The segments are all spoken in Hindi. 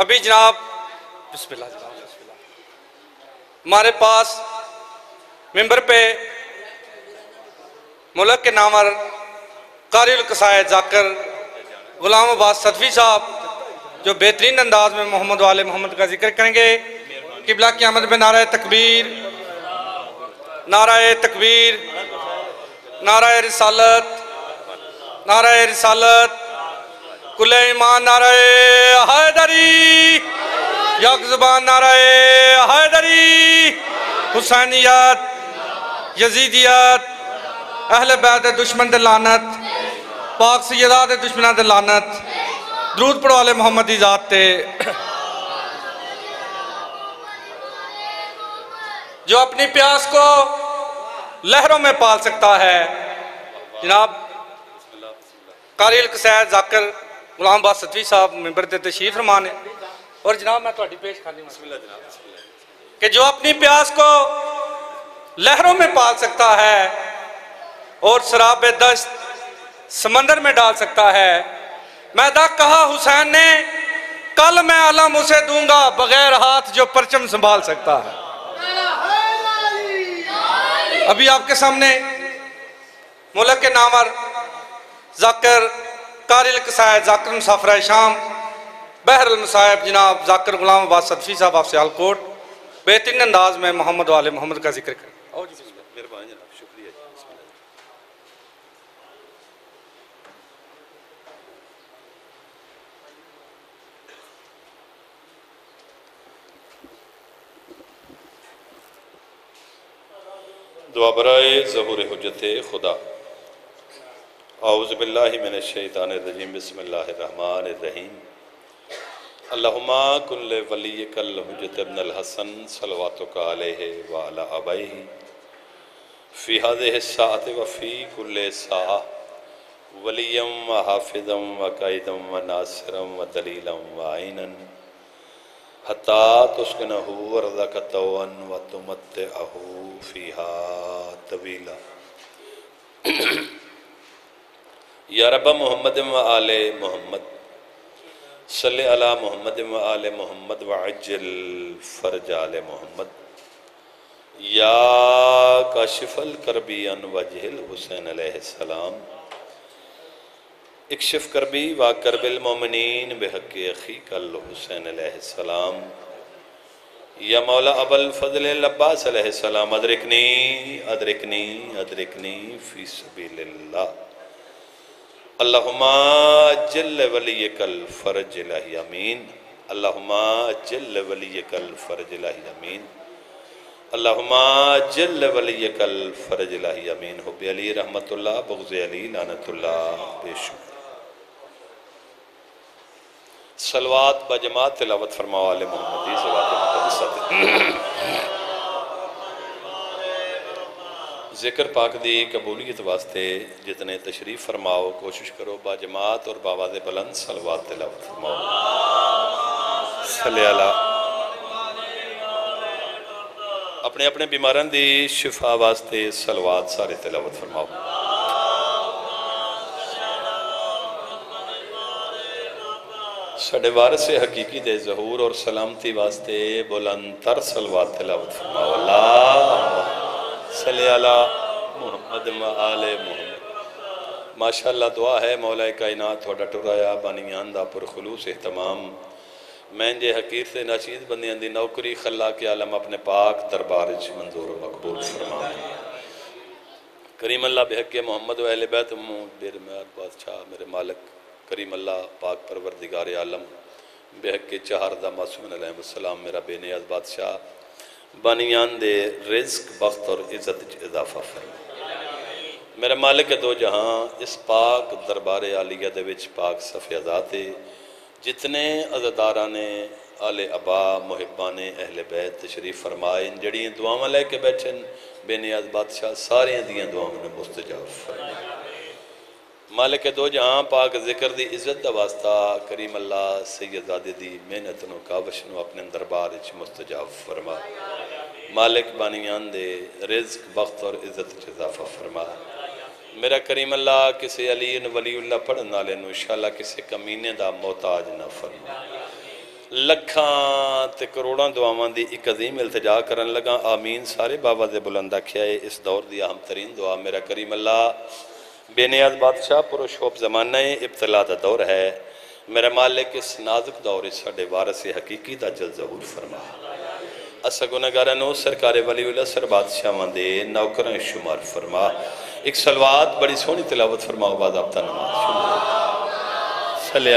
अभी जनाब, बिस्मिल्लाह जनाब, बिस्मिल्लाह। हमारे पास मेंबर पे मुल्क के नामर कारिल कसायद जाकर गुलाम अब्बास सदफी साहब, जो बेहतरीन अंदाज में मोहम्मद वाले मोहम्मद का ज़िक्र करेंगे, किबला की आमद में नारा तकबीर नारा तकबीर, नारा रिसालत नारा रिसालत कुल ईमान नारा हैदरी यक ज़ुबान नारा हैदरी हुसैनियत, यजीदियत, अहल बैत दुश्मन लानत, पाक सैयदा दे दुश्मना दे लानत, दरूद पढ़ो वाले मोहम्मद दी जात ते। जो अपनी प्यास को लहरों में पाल सकता है। जनाब, कारिल कसैद जाकर गुलाम बास सतवी साहब मेंबर दे तशरीफ़ फरमान है और जनाब मैं थोड़ी पेश खानी कि जो अपनी प्यास को लहरों में पाल सकता है और शराब दस्त समंदर में डाल सकता है मैदा कहा हुसैन ने कल मैं अलम उसे दूँगा बगैर हाथ जो परचम संभाल सकता है। अभी आपके सामने मुल्क के नामर जाकर कारिल कसायद जाकर मुसाफरा शाम। बहर मसाहब जनाब जाकर गुलाम अब्बास सदफी साहब आपसे आलकोट। बेहतरीन अंदाज में मोहम्मद वाले मोहम्मद का ज़िक्र करें। मेहरबान जनाब, शुक्रिया जी, बिस्मिल्लाह। दुआ बराए ज़हूर हजत खुदा आउज़बिल्लिमिनशैतानरजीम बसमीम अल्लाहुम्मा कुल्ल वली कल हजत इब्न हसन सलवातुक अलैहि व अला अबैहि फ़ी हाज़िहि साअत व फ़ी कुल्ल साअ वलियम व हाफिज़म व कायदम व नासिरम व दलीलम व आइनन हत्ता तुस्कनहु वरज़क़तवन व तुमत्तिअहु फ़ीहा तवीला या रब मोहम्मद आले मोहम्मद। सल्ले अला मोहम्मद आले मोहम्मद व अज्जल फरज आले मोहम्मद। या काशिफल करबी अन वजहिल हुसैन अलैहिस्सलाम इक्शिफ करबी व करबिल मोमिनीन बेहक अखी कल हुसैन अलैहिस्सलाम या मौला अबल फजल अब्बास अलैहिस्सलाम अदरिकनी अदरिकनी अदरिकनी फ़ी सबीलिल्लाह। अल्लाहुम्मा जल्ल वली कल फरज इलाही अमीन। अल्लाहुम्मा जल्ल वली कल फरज इलाही अमीन। अल्लाहुम्मा जल्ल वली कल फरज इलाही अमीन। हुब अली रहमतुल्लाह, बुग़्ज़ अली लानतुल्लाह, बेशुक्र। सलवात बजमात तिलावत फरमा वाले मोहम्मदी ज़िक्र पाक दी कबूलियत वास्ते जितने तशरीफ़ फरमाओ कोशिश करो बाजमात और बाबाद बुलंद सलवात तिलावत फरमाओ अपने अपने बीमारां दी शिफा वास्ते सलवात सारे तिलावत फरमाओ साढ़े वारस हकीकी दे जहूर और सलामती वास्ते बुलंदर सलवात तिलावत फरमाओ अल्लाह सल्ले मोहम्मद आले मोहम्मद। माशाअल्लाह दुआ है मौला कायनात, थोड़ा टुराया बानियान दा पुरखलूस, एहतमाम। मैं जे हकीर से नाशीद बंदियाँ दी, नौकरी खला के आलम, अपने पाक दरबार मंजूर मकबूल फरमा करीम अल्लाह बेहक मोहम्मद व अहले बैत बेर मेहर बादशाह, मेरे मालिक करीम अल्लाह पाक परवरदिगार आलम, बेहक के चार दा मासूम अलैहिस्सलाम मेरा बेनियाज बादशाह बानियान दे रिज्क, वक्त और इज़्ज़त इजाफा फरमा। मेरे मालिक दो जहाँ, इस पाक दरबार आलिया विच पाक सफ़ेदाते जितने अज़दारा ने, आले अबा मुहिबा ने, अहले बैत तशरीफ़ फरमाए जड़ियाँ दुआव लैके बैठे बेनियाज बादशाह, सारिया दुआव ने मुस्तजाब फरमाए। मालिक दो जहाँ पाक ज़िक्र की इज़्ज़त का वास्ता करीम अल्लाह सैयदादे की मेहनत न काबश न अपने दरबार मुस्तजा फरमा। मालिक बानियान दे रिज्क, वक्त और इज़्ज़त इजाफा फरमा। मेरा करीम अल्लाह किसी अली वली उल्ला पढ़ने वाले शाला किसी कमीने का मोहताज न फरमा। लखा तो करोड़ों दुआवान की एक अजीम इल्तजा कर लगा। आमीन, सारे बाबा दे बुलंद आख्या इस दौर की अहम तरीन दुआ। मेरा करीम अल्लाह बेनियाज बादशाह पुरुशोप जमाना है इब्तला का दौर है। मेरा मालिक इस नाजुक दौर इस साढ़े वारस हकीकी का जल जहूर फरमा। असा सरकारे वाली वाले सर बादशाह दे नौकर शुमार फरमा। एक सलवात बड़ी सोहनी तिलावत फरमाओ, बाद आपका नमाज़ सले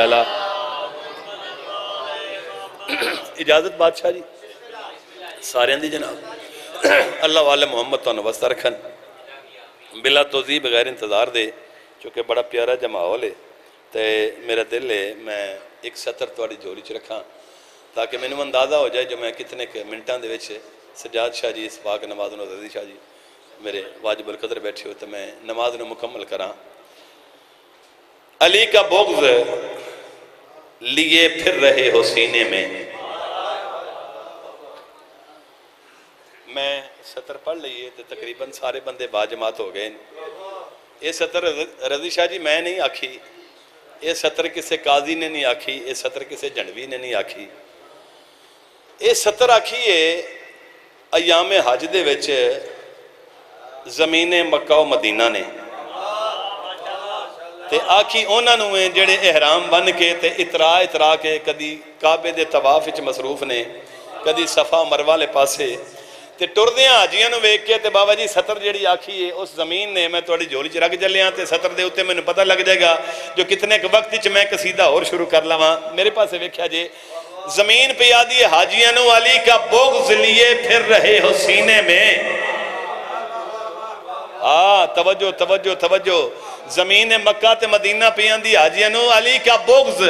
इजाज़त बादशाह जी। सारे की जनाब। अल्लाह वाले मुहम्मद तुम वस्ता रखन। बिला तोजी बगैर इंतज़ार दे, चूँकि बड़ा प्यारा जहा माहौल है तो मेरा दिल है, मैं एक सत्र थोड़ी जोड़ी च रखा, ताकि मैं अंदाज़ा हो जाए जो मैं कितने के मिनटा के सजाद शाह जी, इस पाक नमाज़ नजी शाह जी, मेरे वाजिबुल कदर बैठे हो तो मैं नमाज़ न मुकम्मल करा। अली का बोग्ज लिए फिर रहे हो सीने में। ਮੈਂ ਸਤਰ ਪੜ ਲਈਏ ਤੇ ਤਕਰੀਬਨ ਸਾਰੇ ਬੰਦੇ ਬਾਜਮਾਤ ਹੋ ਗਏ ਇਹ ਸਤਰ ਰਜ਼ੀ ਸ਼ਾਹ ਜੀ ਮੈਂ ਨਹੀਂ ਆਖੀ। ਇਹ ਸਤਰ ਕਿਸੇ ਕਾਜ਼ੀ ਨੇ ਨਹੀਂ ਆਖੀ, ਇਹ ਸਤਰ ਕਿਸੇ ਜਣਵੀ ਨੇ ਨਹੀਂ ਆਖੀ। ਇਹ ਸਤਰ ਆਖੀ ਏ ਅਯਾਮੇ ਹਜ ਦੇ ਵਿੱਚ ਜ਼ਮੀਨ ਮੱਕਾ ਉਹ ਮਦੀਨਾ ਨੇ। ਤੇ ਆਖੀ ਉਹਨਾਂ ਨੂੰ ਹੈ ਜਿਹੜੇ ਇਹਰਾਮ ਬਨ ਕੇ ਤੇ ਇਤਰਾ ਇਤਰਾ ਕੇ ਕਦੀ ਕਾਬੇ ਦੇ ਤਵਾਫ ਵਿੱਚ ਮਸਰੂਫ ਨੇ, ਕਦੀ ਸਫਾ ਮਰਵਾ ਵਾਲੇ ਪਾਸੇ ਤੇ ਟੁਰਦੇ ਹਾਜੀਆਂ ਨੂੰ ਵੇਖ ਕੇ ਤੇ ਬਾਬਾ ਜੀ ਸਤਰ ਜਿਹੜੀ ਆਖੀ ਹੈ ਉਸ ਜ਼ਮੀਨ ਨੇ ਮੈਂ ਤੁਹਾਡੀ ਝੋਲੀ 'ਚ ਰੱਖ ਚੱਲਿਆ ਤੇ ਸਤਰ ਦੇ ਉੱਤੇ ਮੈਨੂੰ ਪਤਾ ਲੱਗ ਜਾਏਗਾ ਜੋ ਕਿਤਨੇ ਕੁ ਵਕਤ 'ਚ ਮੈਂ ਕਸੀਦਾ ਹੋਰ ਸ਼ੁਰੂ ਕਰ ਲਵਾਂ ਮੇਰੇ ਪਾਸੇ ਵੇਖਿਆ ਜੇ ਜ਼ਮੀਨ पे याद ये हाजियां अली का बोग्ज लिए फिर रहे हो सीने में हाँ तवज्जो तवज्जो तवज्जो जमीन मक्का ते मदीना पे आंदी हाजियां अली का बोग्ज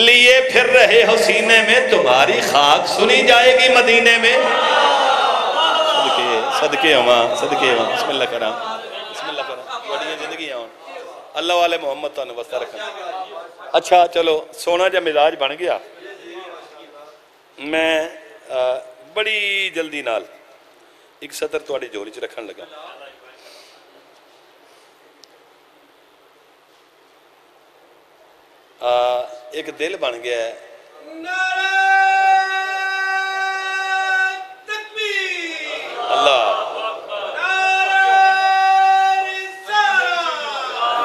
लिए फिर रहे हो सीने में तुम्हारी खाक सुनी जाएगी मदीने में ਸਦਕੇ ਆਵਾਂ ਸਦਕੇ ਆਵਾਂ। ਬismillah ਕਰਾਂ ਬismillah ਕਰਾਂ। ਵੱਡੀਆਂ ਜ਼ਿੰਦਗੀਆਂ ਆਉਣ ਅੱਲਾ ਵਾਲੇ ਮੁਹੰਮਦ ਤੁਹਾਨੂੰ ਵਸਤਾ ਰੱਖਣ। ਅੱਛਾ, ਚਲੋ ਸੋਨਾ ਜਿਹਾ ਮਿਜ਼ਾਜ ਬਣ ਗਿਆ। ਮੈਂ ਬੜੀ ਜਲਦੀ ਨਾਲ ਇੱਕ ਸਤਰ ਤੁਹਾਡੇ ਜੋਰੀ 'ਚ ਰੱਖਣ ਲੱਗਾ। ਆ ਇੱਕ ਦਿਲ ਬਣ ਗਿਆ। ਨਾਰਾ अल्लाह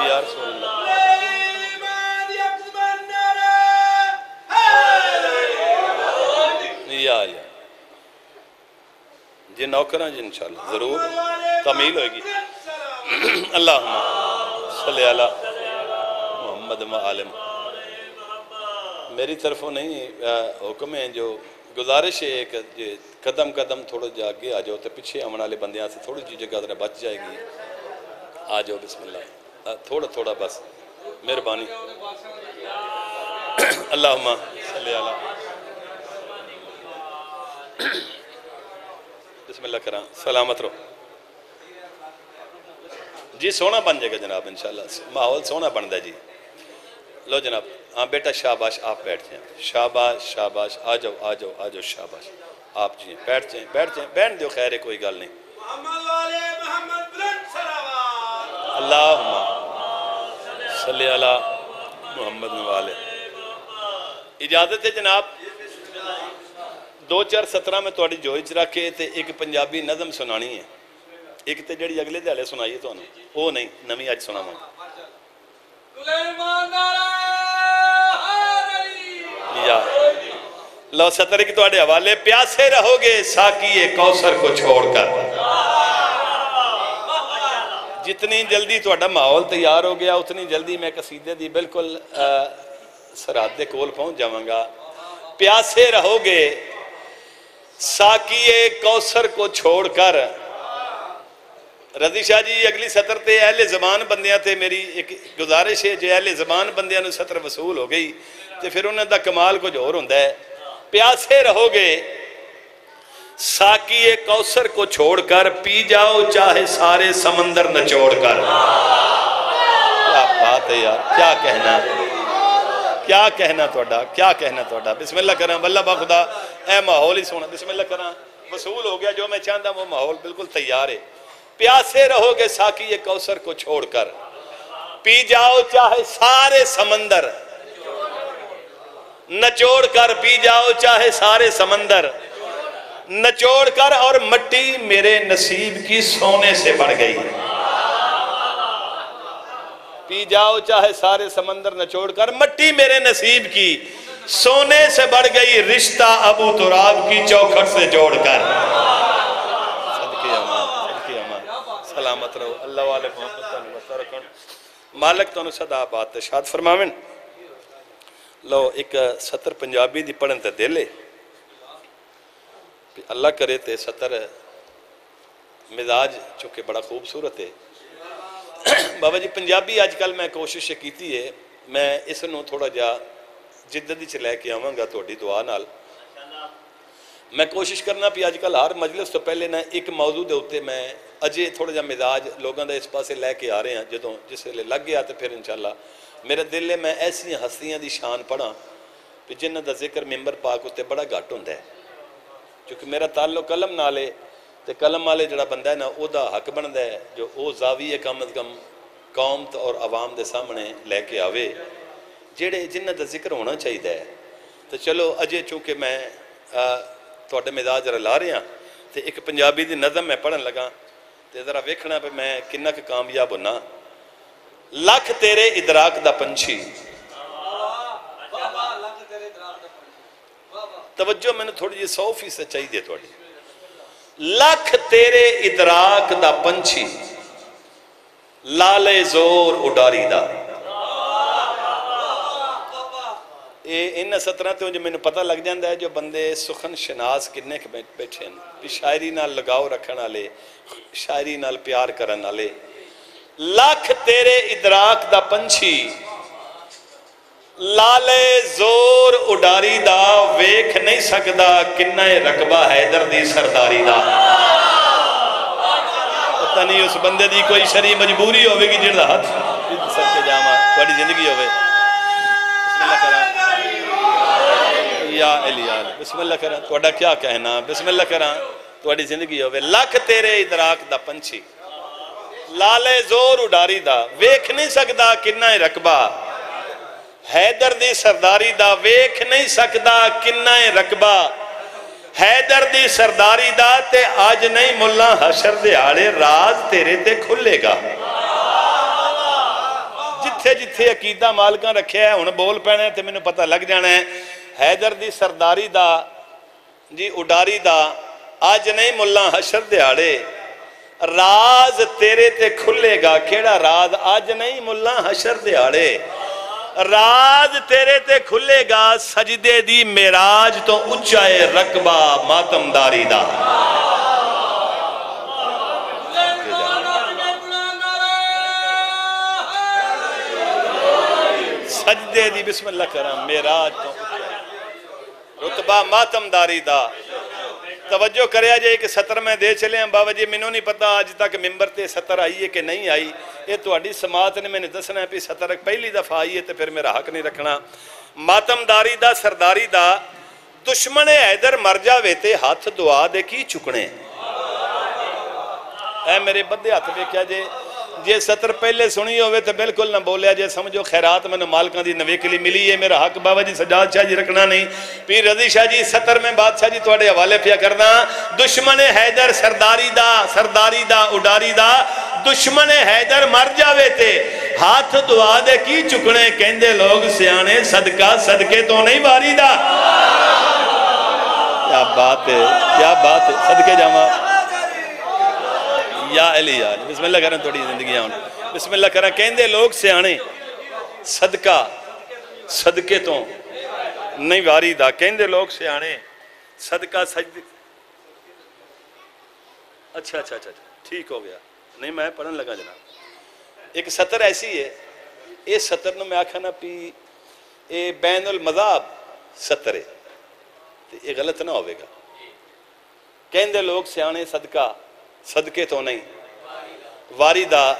यार सुन नौकर जी इंशाल्लाह ज़रूर। तमील होगी अल्लाह सल्ला मोहम्मद मालम मेरी तरफों नहीं हुक्म है जो गुजारिश है एक जे कदम कदम थोड़ा जा आगे आ जाओ तो पीछे आने वाले बंदियाँ से थोड़ी जी जगह बच जाएगी। आ जाओ, बिस्मिल्लाह। थोड़ा थोड़ा बस। मेहरबानी। अल्लाह सल्ले बिस्मिल्लाह करा। सलामत रहो। जी, सोना बन जाएगा जनाब, इंशाल्लाह। माहौल सोना बनता जी। लो जनाब हाँ बेटा शाबाश, आप बैठ जाए शाबाश शाबाश, आ जाओ आ जाओ आ जाओ, शाबाश। आप जी बैठ जाए बैठ जाए बैठ दो, खैर है कोई गल नहीं। अल्लाह सल मोहम्मद वाले। इजाज़त है जनाब? दो चार सत्रह में थोड़ी जोई च रखे तो एक पंजाबी नज़म सुना है। एक तो जी अगले दिहाड़े सुनाई है तो नहीं नवी अच सुना लो सतर की थोड़े हवाले, प्यासे रहोगे, साकी कौसर को छोड़कर। जितनी जल्दी थोड़ा माहौल तैयार हो गया, उतनी जल्दी मैं कसीदे की बिल्कुल सरहद को कोल पहुँच जावगा। प्यासे रहोगे, साकी कौसर को छोड़कर। रज़ी शाह जी, अगली सत्र से अहले जबान बंद मेरी एक गुजारिश है, जो अहले जबान बंद सत्र वसूल हो गई तो फिर उन्होंने कमाल कुछ होर होंगे प्यासे रहोगे। साकी ये कौसर को छोड़कर पी जाओ, चाहे सारे समंदर न छोड़कर क्या बात है यार, क्या कहना? क्या कहना थोड़ा क्या कहना थोड़ा बिस्मिल्लाह करा बल्ला बखुदा ए माहौल ही सोना बिस्मिल्लाह करा। वसूल हो गया, जो मैं चाहता वो माहौल बिल्कुल तैयार है। प्यासे रहोगे साकी ये कौसर को छोड़कर। पी जाओ, चाहे सारे समंदर नचोड़ कर पी जाओ चाहे सारे समंदर। नचोड़ कर और मट्टी मेरे नसीब की सोने से बढ़ गई। पी जाओ चाहे सारे समंदर नचोड़ कर मट्टी मेरे नसीब की सोने से बढ़ गई। रिश्ता अबू तुराब की चौखट से जोड़ कर सलामत रहो। अल्लाह वाले मालिक तो तुम सदा बात शाद फरमावन ਲਓ, ਇੱਕ ਸਤਰ ਪੰਜਾਬੀ ਦੀ ਪੜਨ ਤੇ ਦਿਲ ਏ। ਅੱਲਾ ਕਰੇ ਤੇ ਸਤਰ ਮਿਜ਼ਾਜ ਚੁੱਕੇ ਬੜਾ ਖੂਬਸੂਰਤ ਹੈ ਬਾਬਾ ਜੀ, ਪੰਜਾਬੀ ਅੱਜ ਕੱਲ ਮੈਂ ਕੋਸ਼ਿਸ਼ ਕੀਤੀ ਹੈ ਮੈਂ ਇਸ ਨੂੰ ਥੋੜਾ ਜਿਹਾ ਜਿੱਦਤ ਵਿੱਚ ਲੈ ਕੇ ਆਵਾਂਗਾ ਤੁਹਾਡੀ ਦੁਆ ਨਾਲ। ਮੈਂ ਕੋਸ਼ਿਸ਼ ਕਰਨਾ ਵੀ ਅੱਜ ਕੱਲ ਹਰ ਮਜਲਿਸ ਤੋਂ ਪਹਿਲੇ ਨਾ ਇੱਕ ਮੌਜੂ ਦੇ ਉੱਤੇ ਮੈਂ ਅਜੇ ਥੋੜਾ ਜਿਹਾ ਮਿਜ਼ਾਜ ਲੋਕਾਂ ਦਾ ਇਸ ਪਾਸੇ ਲੈ ਕੇ ਆ ਰਹੇ ਹਾਂ ਜਦੋਂ ਜਿਸ ਵੇਲੇ ਲੱਗ ਗਿਆ ਤੇ ਫਿਰ ਇਨਸ਼ਾਅੱਲਾ मेरे दिल मैं ऐसिया हस्तियाँ की शान पढ़ा भी जिन्हों का ज़िक्र मैंबर पाक उत्ते बड़ा घट हों क्योंकि मेरा तालो कलम नाल तो कलम वाले जोड़ा बंद है ना वह हक बनता है जो वह जावी है कम अज कम कौम और आवाम के सामने लैके आए जेड़े जिन्हों का ज़िक्र होना चाहिए तो चलो अजय चूँकि मैं थोड़े मिजाज रला रहा तो एक पंजाबी की नज़म मैं पढ़न लगा तो ज़रा वेखना भी मैं कि कामयाब होना ਲੱਖ ਤੇਰੇ ਇਦਰਾਕ ਦਾ ਪੰਛੀ। ਤਵੱਜੋ, ਮੈਨੂੰ ਥੋੜੀ ਜਿਹੀ 100% ਚਾਹੀਦੀ ਹੈ ਤੁਹਾਡੀ। ਲੱਖ ਤੇਰੇ ਇਦਰਾਕ ਦਾ ਪੰਛੀ, ਲਾਲੇ ਜ਼ੋਰ ਉਡਾਰੀ ਦਾ। ਇਹ ਇਹਨਾਂ ਸਤਰਾਂ ਤੋਂ ਜੇ ਮੈਨੂੰ ਪਤਾ ਲੱਗ ਜਾਂਦਾ ਹੈ, ਜੋ ਬੰਦੇ ਸੁਖਨ ਸ਼ਨਾਸ ਕਿੰਨੇ ਬੈਠੇ ਨੇ ਵੀ ਸ਼ਾਇਰੀ ਨਾਲ ਲਗਾਓ ਰੱਖਣ ਵਾਲੇ, ਸ਼ਾਇਰੀ ਨਾਲ ਪਿਆਰ ਕਰਨ ਵਾਲੇ। ਲੱਖ ਤੇਰੇ ਇਦਰਾਕ ਦਾ ਪੰਛੀ ਲਾਲੇ ਜ਼ੋਰ ਉਡਾਰੀ ਦਾ ਵੇਖ ਨਹੀਂ ਸਕਦਾ ਕਿੰਨਾ ਇਹ ਰਕਬਾ ਹੈਦਰ ਦੀ ਸਰਦਾਰੀ ਦਾ ਪਤਾ ਨਹੀਂ ਉਸ ਬੰਦੇ ਦੀ ਕੋਈ ਸ਼ਰੀ ਮਜਬੂਰੀ ਹੋਵੇਗੀ ਜਿਹੜਾ ਹੱਥ ਸਰ ਕੇ ਜਾਵਾਂ ਤੁਹਾਡੀ ਜ਼ਿੰਦਗੀ ਹੋਵੇ ਬਿਸਮਿਲ੍ਲਾ ਕਰਾਂ ਯਾ ਅਲੀਆਲ ਬਿਸਮਿਲ੍ਲਾ ਕਰਾਂ ਤੁਹਾਡਾ ਕੀ ਕਹਿਣਾ ਬਿਸਮਿਲ੍ਲਾ ਕਰਾਂ ਤੁਹਾਡੀ ਜ਼ਿੰਦਗੀ ਹੋਵੇ ਲੱਖ ਤੇਰੇ ਇਦਰਾਕ ਦਾ ਪੰਛੀ ਲਾਲੇ ਜ਼ੋਰ ਉਡਾਰੀ ਦਾ ਵੇਖ ਨਹੀਂ ਸਕਦਾ ਕਿੰਨਾ ਇਹ ਰਕਬਾ ਹੈਦਰ ਦੀ ਸਰਦਾਰੀ ਦਾ ਵੇਖ ਨਹੀਂ ਸਕਦਾ ਕਿੰਨਾ ਹੈ ਰਕਬਾ ਹੈਦਰ ਦੀ ਸਰਦਾਰੀ ਦਾ ਤੇ ਅੱਜ ਨਹੀਂ ਮੁੱਲਾ ਹਸ਼ਰ ਦਿਹਾੜੇ ਰਾਜ਼ ਤੇਰੇ ਤੇ ਖੁੱਲੇਗਾ ਜਿੱਥੇ ਜਿੱਥੇ ਅਕੀਦਾ ਮਾਲਕਾਂ ਰੱਖਿਆ ਹੈ, ਹੁਣ ਬੋਲ ਪੈਣਾ ਤੇ ਮੈਨੂੰ ਪਤਾ ਲੱਗ ਜਾਣਾ ਹੈ ਹੈਦਰ ਦੀ ਸਰਦਾਰੀ ਦਾ ਜੀ ਉਡਾਰੀ ਦਾ ਅੱਜ ਨਹੀਂ ਮੁੱਲਾ ਹਸ਼ਰ ਦਿਹਾੜੇ ਰਾਜ਼ ਤੇਰੇ ਤੇ ਖੁੱਲੇਗਾ ਕਿਹੜਾ ਰਾਜ਼ ਅੱਜ ਨਹੀਂ ਮੁੱਲਾ ਹਸ਼ਰ ਦਿਹਾੜੇ ਰਾਜ ਤੇਰੇ ਤੇ ਖੁੱਲੇਗਾ ਸਜਦੇ ਦੀ ਮਿਰਾਜ ਤੋਂ ਉੱਚਾ ਹੈ ਰਕਬਾ ਮਾਤਮਦਾਰੀ ਦਾ ਸਜਦੇ ਦੀ ਬਿਸਮਿਲ੍ਲਾ ਕਰਾਂ ਮਿਰਾਜ ਤੋਂ ਉੱਚਾ ਰਤਬਾ ਮਾਤਮਦਾਰੀ ਦਾ तवज्जो कराया जे कि सत्र में दे चले बाबा जी, मैनू नहीं पता अज तक मिम्बर से सत्र आई है कि नहीं आई। ये थोड़ी समात ने मैंने दसना है, भी सत्र पहली दफ़ा आई है तो फिर मेरा हक नहीं रखना। मातमदारी का सरदारी का दुश्मन हैदर मर जावे तो हथ दुआ दे की चुकने ए मेरे बदे हथ देखा जे जे सत्र पहले सुनी हो तो बिल्कुल ना बोलिया जे, समझो खैरात मैंने मालक की नवेकली मिली है, मेरा हक बाबा जी सजाद शाह जी रखना नहीं। पीर रज़ी शाह जी, सत्र में बादशाह जी थोड़े हवाले पिया करना, दुश्मन हैदर सरदारी दा सरदारी दा, उडारी दा, दुश्मन हैदर मर जावे ते, हाथ दुआ दे की चुकने कहते लोग सियाने, सदका सदके तो नहीं वारी दा। क्या बात है, क्या बात है, सदके जावा। ਯਾ ਅਲੀ ਯਾਰ ਬਿਸਮਿਲ੍ਲਾ ਕਰਾਂ ਤੁਹਾਡੀ ਜ਼ਿੰਦਗੀ ਆਉਣ। ਬਿਸਮਿਲ੍ਲਾ ਕਰਾਂ। ਕਹਿੰਦੇ ਲੋਕ ਸਿਆਣੇ, ਸਦਕਾ, ਸਦਕੇ ਤੋਂ ਨਹੀਂ ਵਾਰੀ ਦਾ ਕਹਿੰਦੇ ਲੋਕ ਸਿਆਣੇ, ਸਦਕਾ, ਸਜਦ। ਅੱਛਾ ਅੱਛਾ ਅੱਛਾ ਠੀਕ ਹੋ ਗਿਆ। ਨਹੀਂ, ਮੈਂ ਪੜਨ ਲੱਗਾ ਜਨਾਬ। ਇੱਕ ਸਤਰ ਐਸੀ ਹੈ। ਇਹ ਸਤਰ ਨੂੰ ਮੈਂ ਆਖਾਂ ਨਾ ਵੀ ਇਹ ਬੈਨੁਲ ਮਜ਼ਾਬ ਸਤਰ ਹੈ। ਤੇ ਇਹ ਗਲਤ ਨਾ ਹੋਵੇਗਾ। ਕਹਿੰਦੇ ਲੋਕ ਸਿਆਣੇ, ਸਦਕਾ ਸਦਕੇ ਤੋਂ ਨਹੀਂ ਵਾਰੀ ਦਾ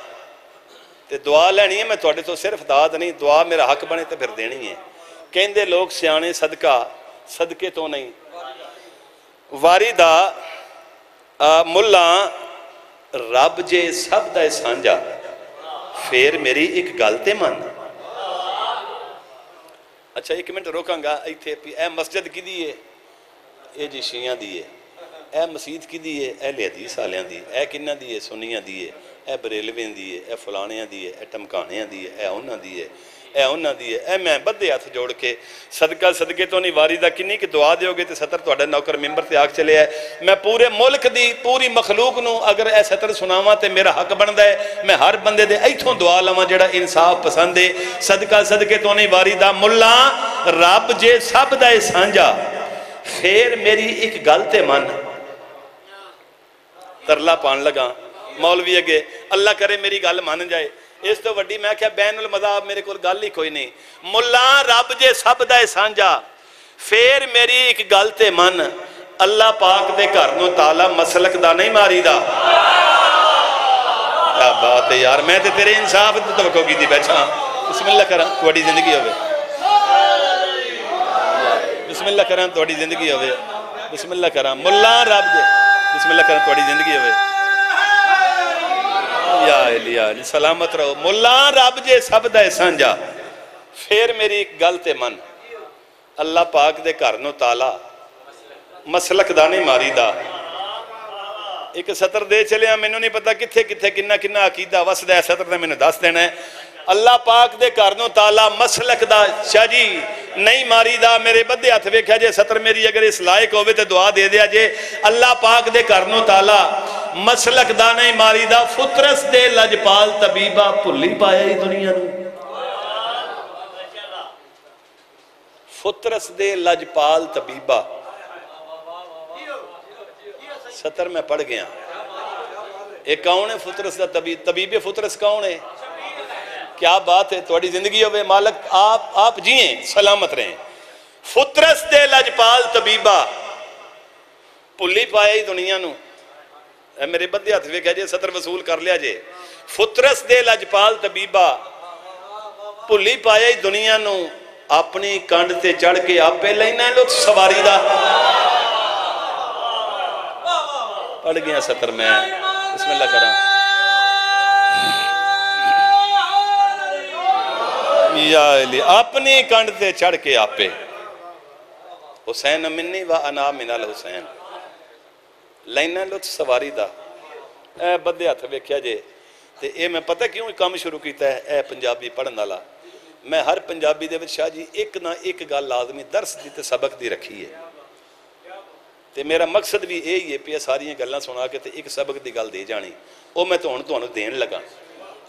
ਤੇ ਦੁਆ ਲੈਣੀ ਹੈ ਮੈਂ ਤੁਹਾਡੇ ਤੋਂ ਸਿਰਫ ਦਾਤ ਨਹੀਂ ਦੁਆ ਮੇਰਾ ਹੱਕ ਬਣੇ ਤੇ ਫਿਰ ਦੇਣੀ ਹੈ ਕਹਿੰਦੇ ਲੋਕ ਸਿਆਣੇ ਸਦਕਾ ਸਦਕੇ ਤੋਂ ਨਹੀਂ ਵਾਰੀ ਦਾ ਆ, ਮੁੱਲਾ ਰੱਬ ਜੇ ਸਭ ਦਾ ਸਾਂਝਾ ਫੇਰ ਮੇਰੀ ਇੱਕ ਗੱਲ ਤੇ ਮੰਨ ਅੱਛਾ ਇੱਕ ਮਿੰਟ ਰੋਕਾਂਗਾ ਇੱਥੇ ਵੀ ਇਹ ਮਸਜਿਦ ਕਿਹਦੀ ਹੈ ਇਹ ਜੀ ਸ਼ੀਆਂ ਦੀ ਹੈ ਇਹ ਮਸਜਿਦ ਕਿਹਦੀ ਹੈ ਇਹ ਹਦੀਸ ਵਾਲਿਆਂ ਦੀ ਇਹ ਕਿੰਨਾਂ ਦੀ ਹੈ ਸੁਨੀਆਂ ਦੀ ਹੈ ਇਹ ਬਰੇਲਵੇਂ ਦੀ ਹੈ ਇਹ ਫਲਾਣਿਆਂ ਦੀ ਹੈ ਇਹ ਟਮਕਾਣਿਆਂ ਦੀ ਹੈ ਇਹ ਉਹਨਾਂ ਦੀ ਹੈ ਇਹ ਉਹਨਾਂ ਦੀ ਹੈ ਇਹ ਮੈਂ ਬੱਧੇ ਹੱਥ ਜੋੜ ਕੇ ਸਦਕਾ ਸਦਕੇ ਤੋਂ ਨਹੀਂ ਵਾਰੀ ਦਾ ਕਿੰਨੀ ਕਿ ਦੁਆ ਦਿਓਗੇ ਤੇ ਸਤਰ ਤੁਹਾਡਾ ਨੌਕਰ ਮੈਂਬਰ ਤੇ ਆਖ ਚਲਿਆ ਮੈਂ ਪੂਰੇ ਮੁਲਕ ਦੀ ਪੂਰੀ ਮਖਲੂਕ ਨੂੰ ਅਗਰ ਇਹ ਸਤਰ ਸੁਣਾਵਾਂ ਤੇ ਮੇਰਾ ਹੱਕ ਬਣਦਾ ਹੈ ਮੈਂ ਹਰ ਬੰਦੇ ਦੇ ਇੱਥੋਂ ਦੁਆ ਲਵਾਂ ਜਿਹੜਾ ਇਨਸਾਫ ਪਸੰਦ ਹੈ ਸਦਕਾ ਸਦਕੇ ਤੋਂ ਨਹੀਂ ਵਾਰੀ ਦਾ ਮੁੱਲਾ ਰੱਬ ਜੇ ਸਭ ਦਾ ਇਹ ਸਾਂਝਾ ਫੇਰ ਮੇਰੀ ਇੱਕ ਗੱਲ ਤੇ ਮੰਨ ਤਰਲਾ ਪਾਣ ਲਗਾ ਮੌਲਵੀ ਅੱਗੇ ਅੱਲਾ ਕਰੇ ਮੇਰੀ ਗੱਲ ਮੰਨ ਜਾਏ ਇਸ ਤੋਂ ਵੱਡੀ ਮੈਂ ਕਿਹਾ ਬੈਨੁਲ ਮਜ਼ਾਬ ਮੇਰੇ ਕੋਲ ਗੱਲ ਹੀ ਕੋਈ ਨਹੀਂ ਮੁੱਲਾ ਰੱਬ ਜੇ ਸਭ ਦਾ ਹੈ ਸਾਂਝਾ ਫੇਰ ਮੇਰੀ ਇੱਕ ਗੱਲ ਤੇ ਮੰਨ ਅੱਲਾ ਪਾਕ ਦੇ ਘਰ ਨੂੰ ਤਾਲਾ ਮਸਲਕ ਦਾ ਨਹੀਂ ਮਾਰੀਦਾ ਕੀ ਬਾਤ ਹੈ ਯਾਰ ਮੈਂ ਤੇ ਤੇਰੇ ਇਨਸਾਫ ਦੀ ਤਵੱਕੋ ਕੀਤੀ ਬੈਠਾ ਬਿਸਮਿਲ੍ਲਾ ਕਰਾਂ ਤੁਹਾਡੀ ਜ਼ਿੰਦਗੀ ਹੋਵੇ ਬਿਸਮਿਲ੍ਲਾ ਕਰਾਂ ਤੁਹਾਡੀ ਜ਼ਿੰਦਗੀ ਹੋਵੇ ਬਿਸਮਿਲ੍ਲਾ ਕਰਾਂ ਮੁੱਲਾ ਰੱਬ ਦੇ बिस्मिल्लाह करें थोड़ी ज़िंदगी होवे या अली सलामत रहो। मुल्ला रब जे सब दा सांझा। फिर मेरी एक गल ते मन। अल्लाह पाक दे घर नो ताला, मसलक दा नहीं मारी दा एक सतर दे चलिया मैनू नहीं पता कितने कितने किन्ना किन्ना अकीदा वसद है। सतर ने मैंने दस देना है। अल्लाह पाक दे घरों ताला मसलक दा, शाह जी, नहीं मारी दा, मेरे बद्धे हथ वेख्या जे, सत्र मेरी अगर इस लायक होवे तो दुआ दे दिया जे। अल्लाह पाक दे घरों ताला मसलक दा, नहीं मारी दा, फुतरस दे लजपाल तबीबा भुली पाया ही दुनिया फुतरस दे लजपाल तबीबा। सत्र में पढ़ गया। एक कौन है फुतरस का तबीब तबीबे फुतरस कौन है? क्या बात है? थोड़ी ज़िंदगी हो मालक, आप आप जिये सलामत रहे। फुतरस दे लजपाल तबीबा। भुली पाया ही दुनिया नु। मेरे बंदे हथ वेख्या जे सतर वसूल कर लिया जे। फुतरस दे लजपाल तबीबा। भुली पाया ही दुनिया नु। अपनी कंड से चढ़ के आपे लेना लुत्फ सवारी का पढ़ गया सत्र मैं। इसमें लग रहा अपनी कंड से चढ़ के आपे। हुसैन मिन्नी व अना मिनल हुसैन। लाइना लुत्फ सवारी का ए बदे हथ वेख्या जे तो यह मैं पता क्यों काम शुरू किया है? पढ़ने वाला मैं हर पंजाबी दे शाह जी एक ना एक गल आदमी दर्स की सबक की रखी है। तो मेरा मकसद भी यही है पे सारिया गल् सुना के एक सबक की गल दे जानी। वह मैं तो हूँ तो देन लगा।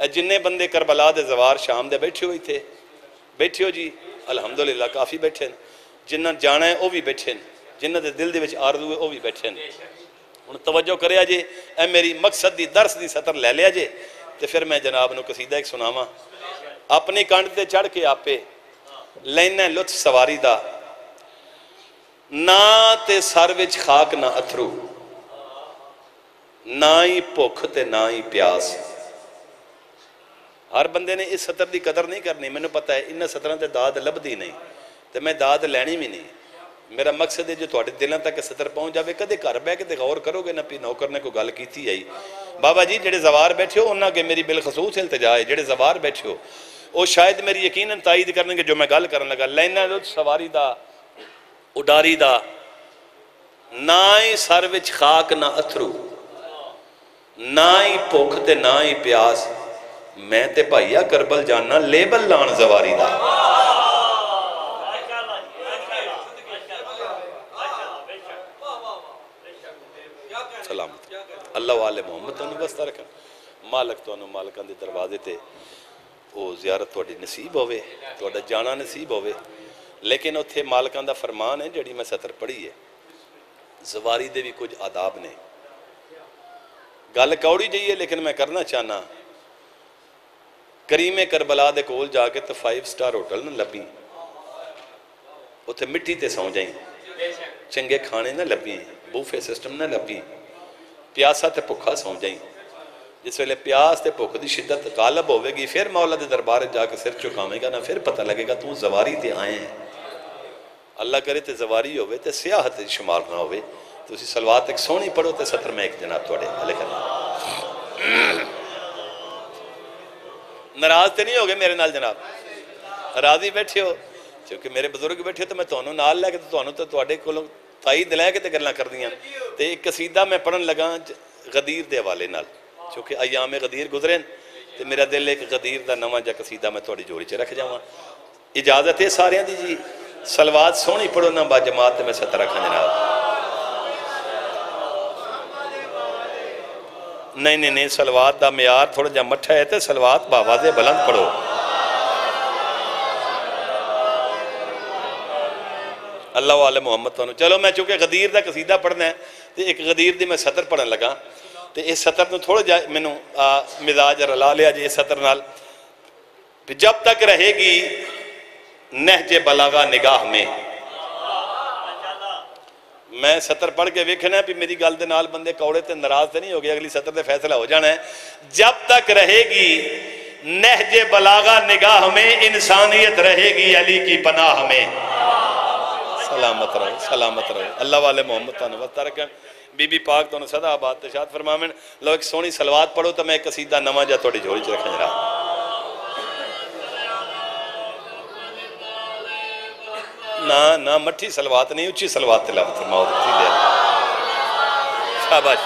जिन्ने बंदे करबला के जवार शाम के बैठे हो इतने ਦੇ ਬੈਠੇ ਹੋ ਇੱਥੇ ਬੈਠੇ ਹੋ ਜੀ ਅਲਹਮਦੁਲਿਲਾ ਕਾਫੀ ਬੈਠੇ ਨੇ ਜਿਨ੍ਹਾਂ ਜਾਣਾ ਹੈ ਉਹ ਵੀ ਬੈਠੇ ਨੇ ਜਿਨ੍ਹਾਂ ਦੇ ਦਿਲ ਦੇ ਵਿੱਚ ਆਰਜ਼ੂ ਹੈ ਉਹ ਵੀ ਬੈਠੇ ਨੇ ਹੁਣ ਤਵੱਜੋ ਕਰਿਆ ਜੇ ਇਹ ਮੇਰੀ ਮਕਸਦ ਦੀ ਦਰਸ ਦੀ ਸਤਰ ਲੈ ਲਿਆ ਜੇ ਤੇ ਫਿਰ ਮੈਂ ਜਨਾਬ ਨੂੰ ਕਸੀਦਾ ਇੱਕ ਸੁਣਾਵਾਂ ਆਪਣੀ ਕੰਡ ਤੇ ਚੜ ਕੇ ਆਪੇ ਲੈਣਾ ਲੁੱਤ ਸਵਾਰੀ ਦਾ ਨਾ ਤੇ ਸਰ ਵਿੱਚ ਖਾਕ ਨਾ ਅਥਰੂ ਨਾ ਹੀ ਭੁੱਖ ਤੇ ਨਾ ਹੀ ਪਿਆਸ ਹਰ ਬੰਦੇ ਨੇ ਇਸ ਸਤਰ ਦੀ ਕਦਰ ਨਹੀਂ ਕਰਨੀ ਮੈਨੂੰ ਪਤਾ ਹੈ ਇਹਨਾਂ ਸਤਰਾਂ ਤੇ ਦਾਦ ਲੱਭਦੀ ਨਹੀਂ ਤੇ ਮੈਂ ਦਾਦ ਲੈਣੀ ਵੀ ਨਹੀਂ ਮੇਰਾ ਮਕਸਦ ਹੈ ਜੇ ਤੁਹਾਡੇ ਦਿਲਾਂ ਤੱਕ ਸਤਰ ਪਹੁੰਚ ਜਾਵੇ ਕਦੇ ਘਰ ਬਹਿ ਕੇ ਤੇ ਗੌਰ ਕਰੋਗੇ ਨਾ ਵੀ ਨੌਕਰ ਨੇ ਕੋਈ ਗੱਲ ਕੀਤੀ ਆਈ ਬਾਬਾ ਜੀ ਜਿਹੜੇ ਜ਼ਵਾਰ ਬੈਠੇ ਹੋ ਉਹਨਾਂ ਅੱਗੇ ਮੇਰੀ ਬਿਲਖਸੂਸ ਇਲਤਜਾ ਹੈ ਜਿਹੜੇ ਜ਼ਵਾਰ ਬੈਠੇ ਹੋ ਉਹ ਸ਼ਾਇਦ ਮੇਰੀ ਯਕੀਨਨ ਤਾਇਦ ਕਰਨਗੇ ਜੋ ਮੈਂ ਗੱਲ ਕਰਨ ਲੱਗਾ ਲੈਣਾ ਲੁੱਟ ਸਵਾਰੀ ਦਾ ਉਡਾਰੀ ਦਾ ਨਾ ਹੀ ਸਰ ਵਿੱਚ ਖਾਕ ਨਾ ਅਥਰੂ ਨਾ ਹੀ ਭੁੱਖ ਤੇ ਨਾ ਹੀ ਪਿਆਸ ਮੈਂ ਤੇ ਭਾਈਆ ਕਰਬਲ ਜਾਣਾ ਲੇਬਲ ਲਾਣ ਜ਼ਵਾਰੀ ਦਾ। ਸਲਾਮਤ। ਅੱਲਾ ਵਾਲੇ ਮੁਹੰਮਦ, ਤੁਹਾਨੂੰ ਵਸਤਾ ਰੱਖਣ ਮਾਲਕ ਤੁਹਾਨੂੰ ਮਾਲਕਾਂ ਦੇ ਦਰਵਾਜ਼ੇ ਤੇ ਉਹ ਜ਼ਿਆਰਤ ਤੁਹਾਡੀ ਨਸੀਬ ਹੋਵੇ, ਤੁਹਾਡਾ ਜਾਣਾ ਨਸੀਬ ਹੋਵੇ। ਲੇਕਿਨ ਉੱਥੇ ਮਾਲਕਾਂ ਦਾ ਫਰਮਾਨ ਹੈ, ਜਿਹੜੀ ਮੈਂ ਸਤਰ ਪੜ੍ਹੀ ਹੈ। ਜ਼ਵਾਰੀ ਦੇ ਵੀ ਕੁਝ ਆਦਾਬ ਨੇ। ਗੱਲ ਕੌੜੀ ਜਈ ਹੈ, ਲੇਕਿਨ ਮੈਂ ਕਰਨਾ ਚਾਹਨਾ ਕਰੀਮੇ ਕਰਬਲਾ ਦੇ ਕੋਲ ਜਾ ਕੇ ਤੇ 5 ਸਟਾਰ ਹੋਟਲ ਨੂੰ ਲੱਭੀ ਉੱਥੇ ਮਿੱਟੀ ਤੇ ਸੌਂ ਜਾਈ ਚੰਗੇ ਖਾਣੇ ਨਾ ਲੱਭੀ ਬੂਫੇ ਸਿਸਟਮ ਨਾ ਲੱਭੀ ਪਿਆਸਾ ਤੇ ਭੁੱਖਾ ਸੌਂ ਜਾਈ ਜਿਸ ਵੇਲੇ ਪਿਆਸ ਤੇ ਭੁੱਖ ਦੀ ਸ਼ਿੱਦਤ ਗਾਲਬ ਹੋਵੇਗੀ ਫਿਰ ਮੌਲਾ ਦੇ ਦਰਬਾਰ ਜਾ ਕੇ ਸਿਰ ਝੁਕਾਵੇਂਗਾ ਨਾ ਫਿਰ ਪਤਾ ਲੱਗੇਗਾ ਤੂੰ ਜ਼ਵਾਰੀ ਤੇ ਆਏ ਹੈ ਅੱਲਾ ਕਰੇ ਤੇ ਜ਼ਵਾਰੀ ਹੋਵੇ ਤੇ ਸਿਆਹਤ ਦੀ ਸ਼ੁਮਾਰ ਨਾ ਹੋਵੇ ਤੁਸੀਂ ਸਲਵਾਤ ਇੱਕ ਸੋਹਣੀ ਪੜੋ ਤੇ ਸਤਰ ਮੈਂ ਇੱਕ ਜਨਾਬ ਤੁਹਾਡੇ ਹਲੇ ਕਰਨਾ ਨਾਰਾਜ਼ ਤੇ ਨਹੀਂ ਹੋਗੇ ਮੇਰੇ ਨਾਲ ਜਨਾਬ ਰਾਜ਼ੀ ਬੈਠੇ ਹੋ ਕਿਉਂਕਿ ਮੇਰੇ ਬਜ਼ੁਰਗ ਬੈਠੇ ਤੇ ਮੈਂ ਤੁਹਾਨੂੰ ਨਾਲ ਲੈ ਕੇ ਤੇ ਤੁਹਾਨੂੰ ਤੇ ਤੁਹਾਡੇ ਕੋਲੋਂ ਤਾਈਦ ਲੈ ਕੇ ਤੇ ਗੱਲਾਂ ਕਰਦੀਆਂ ਤੇ ਇੱਕ ਕਸੀਦਾ ਮੈਂ ਪੜਨ ਲੱਗਾ ਜ- ਗਦੀਰ ਦੇ ਹਵਾਲੇ ਨਾਲ ਕਿਉਂਕਿ ਅਯਾਮੇ ਗਦੀਰ ਗੁਜ਼ਰੇ ਨੇ ਤੇ ਮੇਰਾ ਦਿਲ ਇੱਕ ਗਦੀਰ ਦਾ ਨਵਾਂ ਜਿਹਾ ਕਸੀਦਾ ਮੈਂ ਤੁਹਾਡੀ ਜੋੜੀ 'ਚ ਰੱਖ ਜਾਵਾਂ ਇਜਾਜ਼ਤ ਹੈ ਸਾਰਿਆਂ ਦੀ ਜੀ ਸਲਵਾਤ ਸੋਹਣੀ ਪੜੋ ਨਾ ਬਾ ਜਮਾਤ ਤੇ ਮੈਂ ਸਤਰ ਰੱਖਾਂ ਜਨਾਬ नहीं नहीं नहीं सलवाद का म्यार थोड़ा जहा मठा है तो सलवात बाबा दे बुलंद पढ़ो। अल्लाह वाले मुहम्मद तो चलो, मैं चूँकि गदीर का कसीदा पढ़ना है तो एक गदीर की मैं सतर पढ़न लगा। तो इस सतर में थोड़ा जा मैनू मिजाज रला लिया जी इस सतर न जब तक रहेगी नहजे बलागा निगाह में। ਮੇ ਮੈਂ ਸਤਰ ਪੜ੍ਹ ਕੇ ਵੇਖਣਾ ਵੀ ਮੇਰੀ ਗੱਲ ਦੇ ਨਾਲ ਬੰਦੇ ਕੌੜੇ ਤੇ ਨਾਰਾਜ਼ ਤੇ ਨਹੀਂ ਹੋ ਗਏ ਅਗਲੀ ਸਤਰ ਤੇ ਫੈਸਲਾ ਹੋ ਜਾਣਾ ਹੈ ਜਬ ਤੱਕ ਰਹੇਗੀ ਨਹਿਜ ਬਲਾਗਾ ਨਿਗਾਹ में इंसानियत रहेगी अली की पनाह में सलामत रहो सलामत रहो अल्लाह वाले मोहम्मद ਤੁਹਾਨੂੰ ਵਸਤਾ ਰੱਖਣ ਬੀਬੀ ਪਾਕ ਤੁਹਾਨੂੰ ਸਦਾ ਆਬਾਦ ਤੇ ਸ਼ਾਦ ਫਰਮਾਵਣ ਲੋ ਇੱਕ ਸੋਹਣੀ ਸਲਵਾਤ ਪੜੋ ਤਾਂ ਮੈਂ ਇੱਕ ਕਸੀਦਾ ਨਵਾਂ ਜਿਹਾ ਤੁਹਾਡੀ ਝੋਲੀ 'ਚ ना ना मठी सलवात नहीं उच्ची सलवात तिलावत फरमाओ शाबाश।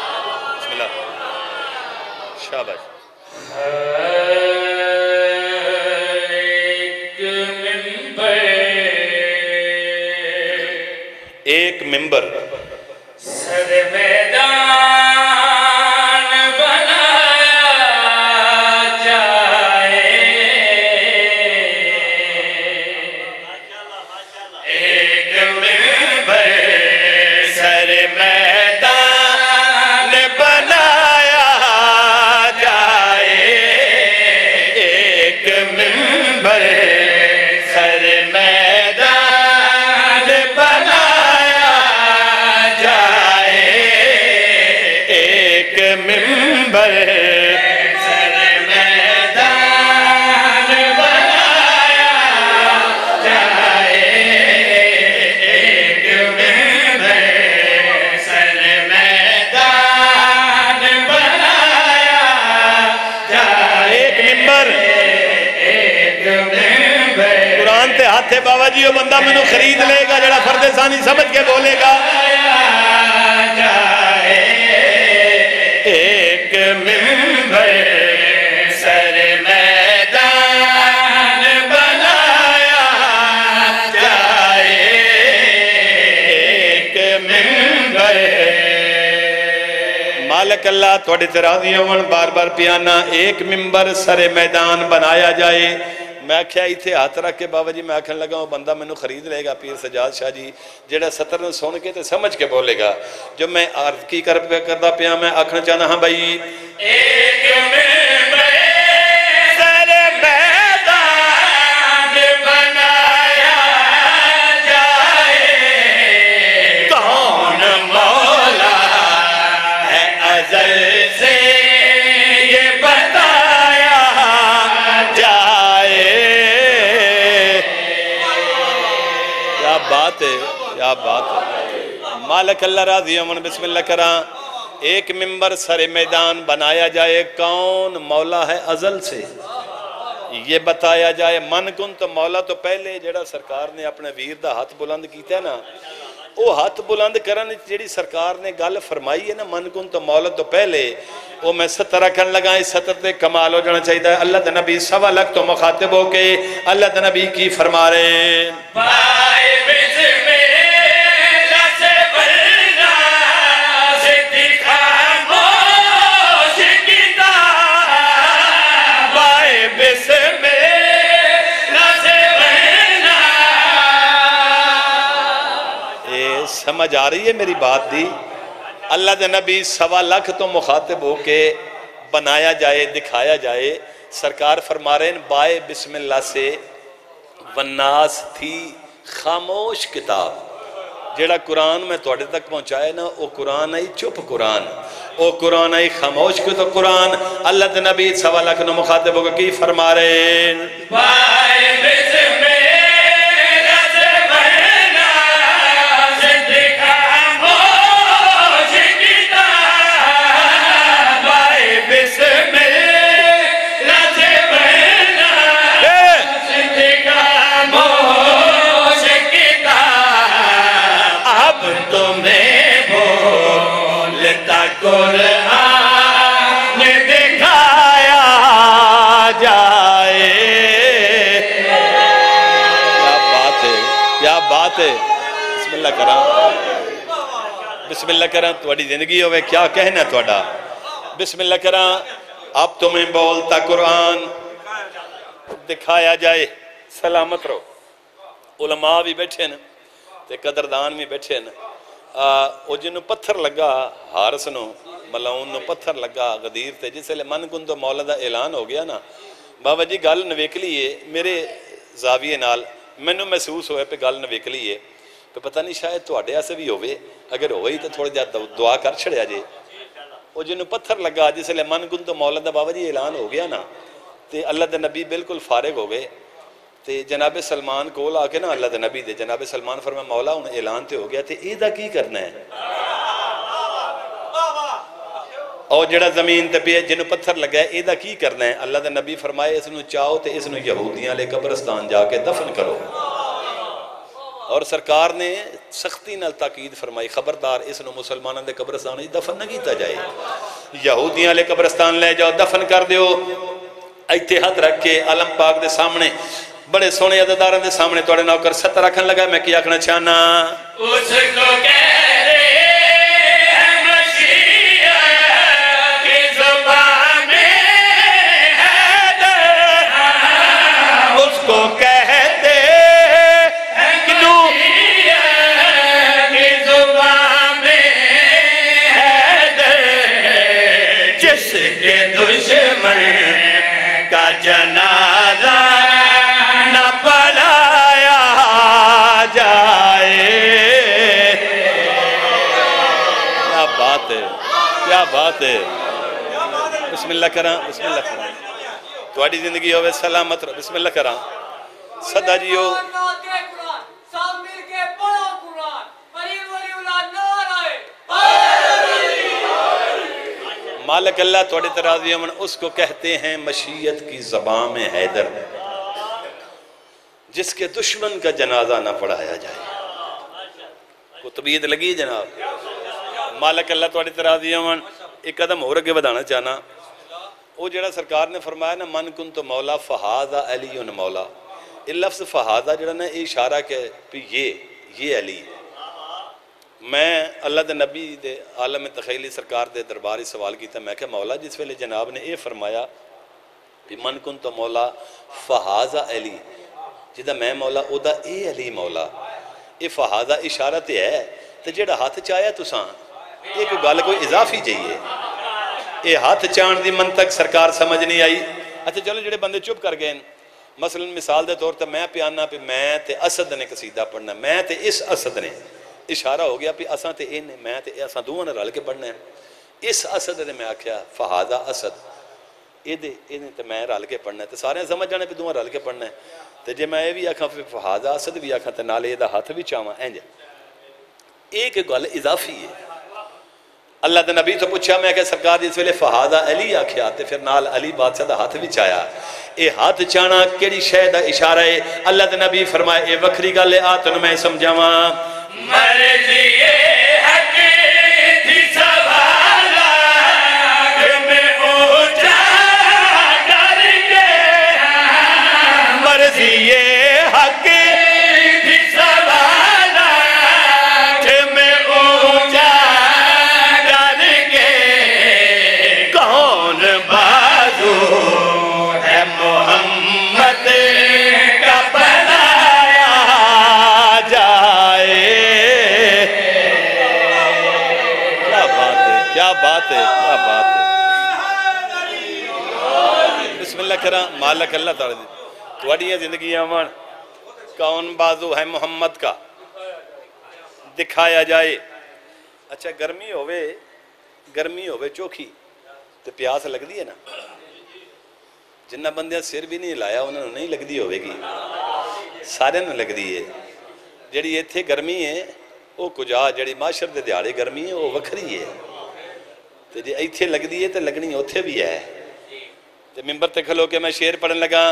शाबाश। एक मेंबर। जी वो बंदा मैनू खरीद लेगा जरा फर्दे सानी समझ के बोलेगा। एक मिंबर सर मैदान बनाया जाए। एक मिंबर। मालक अल्लाह थोड़े ते राज़ी होवन बार बार पियाना एक मिंबर सरे मैदान बनाया जाए। मैं आख्या इतने हाथ रख के बाबा जी मैं आखन लगा वो बंदा मैं खरीद लेगा पीर सजाद शाह जी जो सत्र सुन के ते समझ के बोलेगा जो मैं आरत की कर करदा पिया मैं आखना चाहना हाँ मिंबर क्या बात। है मालक अल्लाह राज़ी अमन बिस्मिल्लाह करा। एक मेंबर सरे मैदान बनाया जाए, कौन मौला है अजल से? ये बताया जाए, मन कुन तो मौला तो पहले जरा सरकार ने अपने वीर का हथ बुलंद किया ना, वो हथ बुलंद कर जी सरकार ने गल फरमाई है ना, मन कुन तो मौला तो पहले वह मैं सत्तर रखन लगा, इस सत्तर से कमाल हो जाना चाहिए। अल्लाह तबी सवा लख तो मुखातिब हो के अल्लाह तबी की फरमा रहे हैं। समझ आ रही है मेरी बात दी अल्लाह के नबी सवा लख तो मुखातिब हो के बनाया जाए दिखाया जाए सरकार फरमा रहे हैं बाए बिस्मिल्लाह से वन्नास थी खामोश किताब ਜਿਹੜਾ ਕੁਰਾਨ ਮੈਂ ਤੁਹਾਡੇ ਤੱਕ ਪਹੁੰਚਾਇਆ ਨਾ ਉਹ ਕੁਰਾਨ ਹੈ ਚੁੱਪ ਕੁਰਾਨ ਉਹ ਕੁਰਾਨ ਹੈ ਖਾਮੋਸ਼ ਕਿ ਤਾਂ ਕੁਰਾਨ ਅੱਲਾਹ ਦੇ ਨਬੀ ਸਵਾ ਲੱਖ ਨੂੰ ਮੁਖਾਤਬ ਹੋ ਕੇ ਕੀ ਫਰਮਾ ਰਹੇ ਹਨ? पाए बिस्मिल्लाह करा थोड़ी जिंदगी होवे क्या कहना थोड़ा बिस्मिल्लाह करा अब तुम्हें बोलता कुरान दिखाया जाए सलामत रहो उलमा भी बैठे न ਤੇ ਕਦਰਦਾਨ ਵੀ ਬੈਠੇ ਨੇ ਆ ਉਹ ਜਿਹਨੂੰ ਪੱਥਰ ਲੱਗਾ ਹਾਰਸ ਨੂੰ ਮਲਾਉਨ ਨੂੰ ਪੱਥਰ ਲੱਗਾ ਗਦੀਰ ਤੇ ਜਿਸ ਵੇਲੇ ਮਨ ਕੁੰਦੋ ਮੌਲਾ ਦਾ ਐਲਾਨ ਹੋ ਗਿਆ ਨਾ ਬਾਬਾ ਜੀ ਗੱਲ ਨਵੇਕਲੀ ਏ ਮੇਰੇ ਜ਼ਾਵੀਏ ਨਾਲ ਮੈਨੂੰ ਮਹਿਸੂਸ ਹੋਇਆ ਕਿ ਗੱਲ ਨਵੇਕਲੀ ਏ ਕਿ ਪਤਾ ਨਹੀਂ ਸ਼ਾਇਦ ਤੁਹਾਡੇ ਆਸੇ ਵੀ ਹੋਵੇ ਅਗਰ ਹੋਈ ਤਾਂ ਥੋੜਾ ਜਿਹਾ ਦੁ- ਦੁਆ ਕਰ ਛੜਿਆ ਜੇ ਉਹ ਜਿਹਨੂੰ ਪੱਥਰ ਲੱਗਾ ਜਿਸ ਵੇਲੇ ਮਨ ਕੁੰਦੋ ਮੌਲਾ ਦਾ ਬਾਬਾ ਜੀ ਐਲਾਨ ਹੋ ਗਿਆ ਨਾ ਤੇ ਅੱਲਾਹ ਦੇ ਨਬੀ ਬਿਲਕੁਲ ਫਾਰਿਗ ਹੋ ਗਏ ਤੇ ਜਨਾਬੇ ਸਲਮਾਨ ਕੋਲ ਆ ਕੇ ਨਾ ਅੱਲਾਹ ਦੇ ਨਬੀ ਦੇ ਜਨਾਬੇ ਸਲਮਾਨ ਫਰਮਾ ਮੌਲਾ ਹੁਣ ਐਲਾਨ ਤੇ ਹੋ ਗਿਆ ਤੇ ਇਹਦਾ ਕੀ ਕਰਨਾ ਹੈ ਉਹ ਜਿਹੜਾ ਜ਼ਮੀਨ ਤੇ ਪਿਆ ਜਿਹਨੂੰ ਪੱਥਰ ਲੱਗਾ ਹੈ, ਇਹਦਾ ਕੀ ਕਰਨਾ ਹੈ ਅੱਲਾਹ ਦੇ ਨਬੀ ਫਰਮਾਏ ਇਸ ਨੂੰ ਚਾਹੋ ਤੇ ਇਸ ਨੂੰ ਯਹੂਦੀਆਂ ਵਾਲੇ ਕਬਰਸਤਾਨ ਜਾ ਕੇ ਦਫਨ ਕਰੋ और सरकार ने सख्ती ताकीद फरमाई, खबरदार इस मुसलमानों के कब्रस्तान दफन न किया जाए। यहूदियों कब्रस्तान ले जाओ, दफन कर दौ इत हथ रख के आलम पाक के सामने, बड़े सोने के सामने थोड़े नौकर सत्त रखन लगा। मैं कि आखना चाहना क्या बात है बिस्मिल्लाह करा बिस्मिल्लाह करा ਤੁਹਾਡੀ ਜ਼ਿੰਦਗੀ ਹੋਵੇ ਸਲਾਮਤ ਰਹੋ ਬਿਸਮਿਲ੍ਲਾ ਕਰਾਂ ਸਦਾ ਜੀਓ सब मिल के पढ़ो कुरान करीब वली उला नाराए मालिक अल्लाह थोड़े तराजी अमन उसको कहते हैं मशीयत की जबान में हैदर जिसके दुश्मन का जनाजा ना पढ़ाया जाए को तबीयत लगी जनाब मालिक अल्लाह थोड़ी तराजी अमन एक कदम और अगे बढ़ाना चाहना। वो जड़ा सरकार ने फरमाया ना, मन कुन तो मौला फहाजा अली उन मौला। ये लफ्ज़ फहाजा जड़ा ना इशारा के भी ये ये अली। मैं अल्लाह के नबी दे आलम तखैली सरकार दे दरबार सवाल किया मैं क्या मौला, जिस वेले जनाब ने यह फरमाया भी मन कुन तो मौला फहाजा अली, जिदा मैं मौला, ओदा ए अली मौला। ये फहाजा इशारा तो है, ते जेड़ा हथ च तुसां ये कोई गल, कोई इजाफी चाहिए। ये हथ चाण की मंतक सरकार समझ नहीं आई। अच्छा चलो जो बंद चुप कर गए मसलन मिसाल के तौर पर मैं प्याना भी मैं असद ने कसीदा पढ़ना, मैं ते इस असद ने। इशारा हो गया भी असा तो यह ने मैं ते असा दोवे ने रल के पढ़ना है। इस असद ने मैं आख्या, फहादा असद। ये इन्हें तो मैं रल के पढ़ना तो सारे समझ आने भी दोवे रल के पढ़ना है। तो जे मैं ये भी आखा, फिर फहादा असद भी आखा तो नाले हथ भी चाव इंज एक गल इजाफी है। अल्लाह के नबी तो पूछा मैं क्या सरकार इस वे फहादा अली आख्या तो फिर नाल अली बादशाह हाथ भी चाया ये हाथ चाणा कि शह का इशारा है अल्लाह के नबी फरमाए ये वक्री गल है आ तुम मैं समझावा। करा मालक अल्लाह ताला थोड़िया जिंदगियाँ वन कौन बाजू है मोहम्मद का? दिखाया जाए। अच्छा गर्मी होवे गर्मी होवे चोखी तो प्यास लगती है ना? जिन्ना बंद सिर भी नहीं लाया उन्होंने नहीं लगती होगी सारे लगती है। जी इतने गर्मी है वह कुजा जी माशर के दिहाड़े गर्मी है वह वक्री है। तो जे इतने लगती है तो लगनी उत्थे भी है। ਤੇ ਮਿੰਬਰ ਤੇ ਖਲੋ ਕੇ ਮੈਂ ਸ਼ੇਰ ਪੜਨ ਲੱਗਾ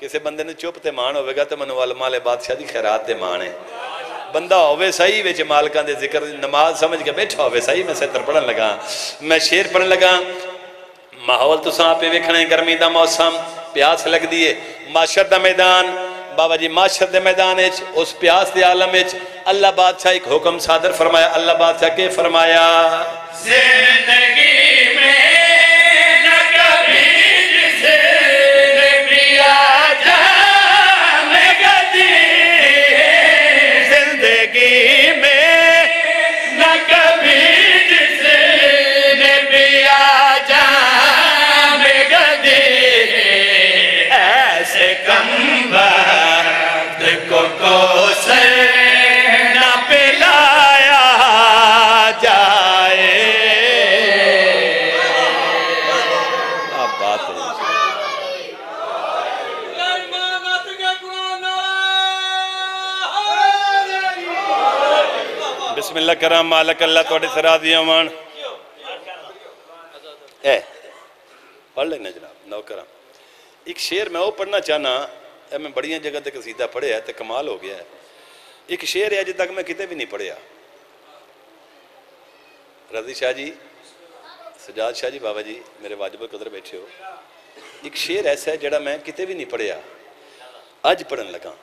ਕਿਸੇ ਬੰਦੇ ਨੂੰ ਚੁੱਪ ਤੇ ਮਾਣ ਹੋਵੇਗਾ ਤੇ ਮੈਨੂੰ ਅਲਮਾ ਵਾਲੇ ਬਾਦਸ਼ਾਹ ਦੀ ਖੈਰਾਤ ਤੇ ਮਾਣ ਹੈ ਬੰਦਾ ਹੋਵੇ ਸਹੀ ਵਿੱਚ ਮਾਲਕਾਂ ਦੇ ਜ਼ਿਕਰ ਨਮਾਜ਼ ਸਮਝ ਕੇ ਬੈਠਾ ਹੋਵੇ ਸਹੀ ਮੈਂ ਸਿੱਤਰ ਪੜਨ ਲਗਾ ਮੈਂ ਸ਼ੇਰ ਪੜਨ ਲਗਾ ਮਾਹੌਲ ਤੁਸੀਂ ਆਪੇ ਵੇਖਣਾ ਹੈ ਗਰਮੀ ਦਾ ਮੌਸਮ ਪਿਆਸ ਲੱਗਦੀ ਏ ਮਾਸ਼ਰ ਦਾ ਮੈਦਾਨ ਬਾਬਾ ਜੀ ਮਾਸ਼ਰ ਦੇ ਮੈਦਾਨ ਵਿੱਚ ਉਸ ਪਿਆਸ ਦੇ ਆਲਮ ਵਿੱਚ ਅੱਲਾਹ ਬਾਦਸ਼ਾਹ ਇੱਕ ਹੁਕਮ ਸਾਦਰ ਫਰਮਾਇਆ ਅੱਲਾਹ बिस्मिल्लाह करा मालक अल्लाह थोड़े सरा दिया मान ए पढ़ लेना जनाब नौकरा एक शेर मैं वो पढ़ना चाहना ए मैं बड़िया जगह ते कसीदा पढ़िया ते कमाल हो गया है एक शेर है अजे तक मैं किते भी नहीं पढ़िया रज़ी शाह जी सजाद शाह जी बाबा जी मेरे वाजिब कदर बैठे हो एक शेर ऐसा है जड़ा मैं किते भी नहीं पढ़िया अज पढ़न लगा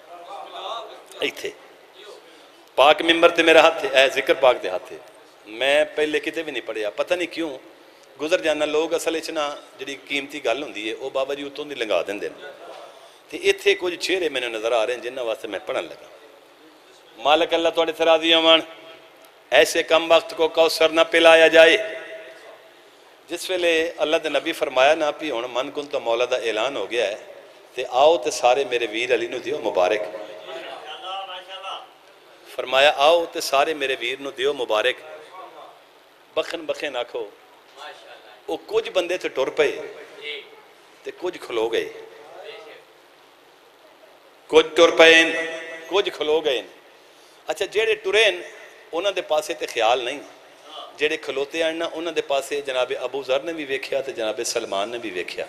ਇੱਥੇ। पाक मिंबर तो मेरा हाथ है ज़िक्र पाक के हाथ। है मैं पहले कितने भी नहीं पढ़िया पता नहीं क्यों, गुजर जाना, लोग असल च ना जी कीमती गल हों है बाबा जी उतों की लंघा देंगे तो इतने कुछ चेहरे मैंने नज़र आ रहे हैं जिन्होंने वास्ते मैं पढ़न लगा। मालक अल्लाह थोड़े सराजी अमन, ऐसे कम वक्त को कौसर ना पिलाया जाए। जिस वेले अल्लाह ने नबी फरमाया ना, भी हूँ मन कुल तो मौला का ऐलान हो गया है तो आओ तो सारे मेरे वीर अली दियो मुबारक। ਅਲੀ ਨੂੰ ਦਿਓ ਮੁਬਾਰਕ ਫਰਮਾਇਆ ਆਓ ਤੇ ਸਾਰੇ ਮੇਰੇ ਵੀਰ ਨੂੰ ਦਿਓ ਮੁਬਾਰਕ ਬਖਨ ਬਖਨ ਆਖੋ ਉਹ ਕੁਝ ਬੰਦੇ ਤੇ ਟੁਰ ਪਏ ਤੇ ਕੁਝ ਖਲੋ ਗਏ ਕੁਝ ਟੁਰ ਪਏ ਨੇ, ਕੁਝ ਖਲੋ ਗਏ ਨੇ। ਅੱਛਾ ਜਿਹੜੇ ਟੁਰੇ ਨੇ ਉਹਨਾਂ ਦੇ ਪਾਸੇ ਤੇ ਖਿਆਲ ਨਹੀਂ ਜਿਹੜੇ ਖਲੋਤੇ ਆਣ ਨਾ ਉਹਨਾਂ ਦੇ ਪਾਸੇ ਜਨਾਬੇ ਅਬੂ ਜ਼ਰ ਨੇ ਵੀ ਵੇਖਿਆ ਤੇ ਜਨਾਬੇ ਸਲਮਾਨ ਨੇ ਵੀ ਵੇਖਿਆ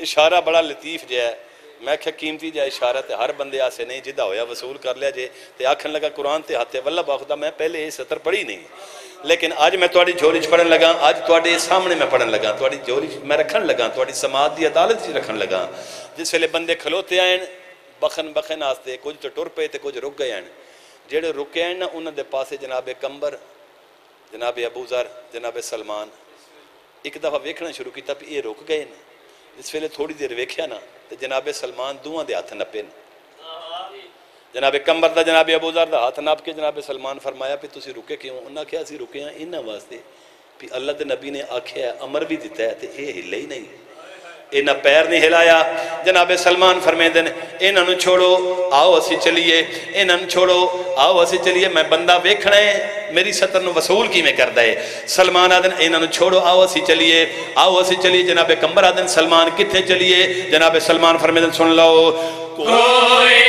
ਇਸ਼ਾਰਾ ਬੜਾ ਲਤੀਫ ਜਿਹਾ ਹੈ ਮੈਂ ਕਿਹਾ ਕੀਮਤੀ ਜਿਹਾ ਇਸ਼ਾਰਾ ਤੇ ਹਰ ਬੰਦੇ ਆਸੇ ਨਹੀਂ ਜਿੱਦਾ ਹੋਇਆ ਵਸੂਲ ਕਰ ਲਿਆ ਜੇ ਤੇ ਆਖਣ ਲੱਗਾ ਕੁਰਾਨ ਤੇ ਹੱਥੇ ਵੱਲਾ ਬਾਖਦਾ ਮੈਂ ਪਹਿਲੇ ਇਹ ਸਤਰ ਪੜ੍ਹੀ ਨਹੀਂ ਲੇਕਿਨ ਅੱਜ ਮੈਂ ਤੁਹਾਡੀ ਝੋਲੀ 'ਚ ਪੜਨ ਲੱਗਾ ਅੱਜ ਤੁਹਾਡੇ ਸਾਹਮਣੇ ਮੈਂ ਪੜਨ ਲੱਗਾ ਤੁਹਾਡੀ ਝੋਲੀ 'ਚ ਮੈਂ ਰੱਖਣ ਲੱਗਾ ਤੁਹਾਡੀ ਸਮਾਜ ਦੀ ਅਦਾਲਤ 'ਚ ਰੱਖਣ ਲੱਗਾ ਜਿਸ ਵੇਲੇ ਬੰਦੇ ਖਲੋਤੇ ਆਣ ਬਖਨ ਬਖਨ ਆਸਤੇ ਕੁਝ ਤੇ ਟੁਰ ਪਏ ਤੇ ਕੁਝ ਰੁਕ ਗਏ ਹਨ ਜਿਹੜੇ ਰੁਕੇ ਹਨ ਨਾ ਉਹਨਾਂ ਦੇ ਪਾਸੇ ਜਨਾਬੇ ਕੰਬਰ ਜਨਾਬੇ ਅਬੂ ਜ਼ਰ ਜਨਾਬੇ ਸਲਮਾਨ ਇੱਕ ਦਫਾ ਵੇਖਣਾ ਸ਼ੁਰੂ ਕੀਤਾ ਵੀ इस वेले थोड़ी देर वेख्या ना तो जनाबे सलमान दोवों के हथ नपे जनाबे कंबर का जनाबे अबूजर का हाथ नप के जनाबे सलमान फरमाया, भी तुम रुके क्यों? उन्हें आख्या अं रुके इन्होंने वास्ते, भी अल्लाह के नबी ने आख्या अमर भी दिता है तो यह हिले ही नहीं। इन्हें पैर नहीं हिलाया। जनाबे सलमान फरमेंद ने, इन्हों छोड़ो, आओ असी चलीए, इन्हों छोड़ो, आओ असी चलीए, मैं बंदा वेखना है मेरी सतर वसूल किमें करता है सलमान आदन इन्हों छोड़ो, आओ असी चलीए, आओ असी चलीए। जनाबे कंबर आदन सलमान कितने चलीए? जनाबे सलमान फरमेदन सुन लो कोई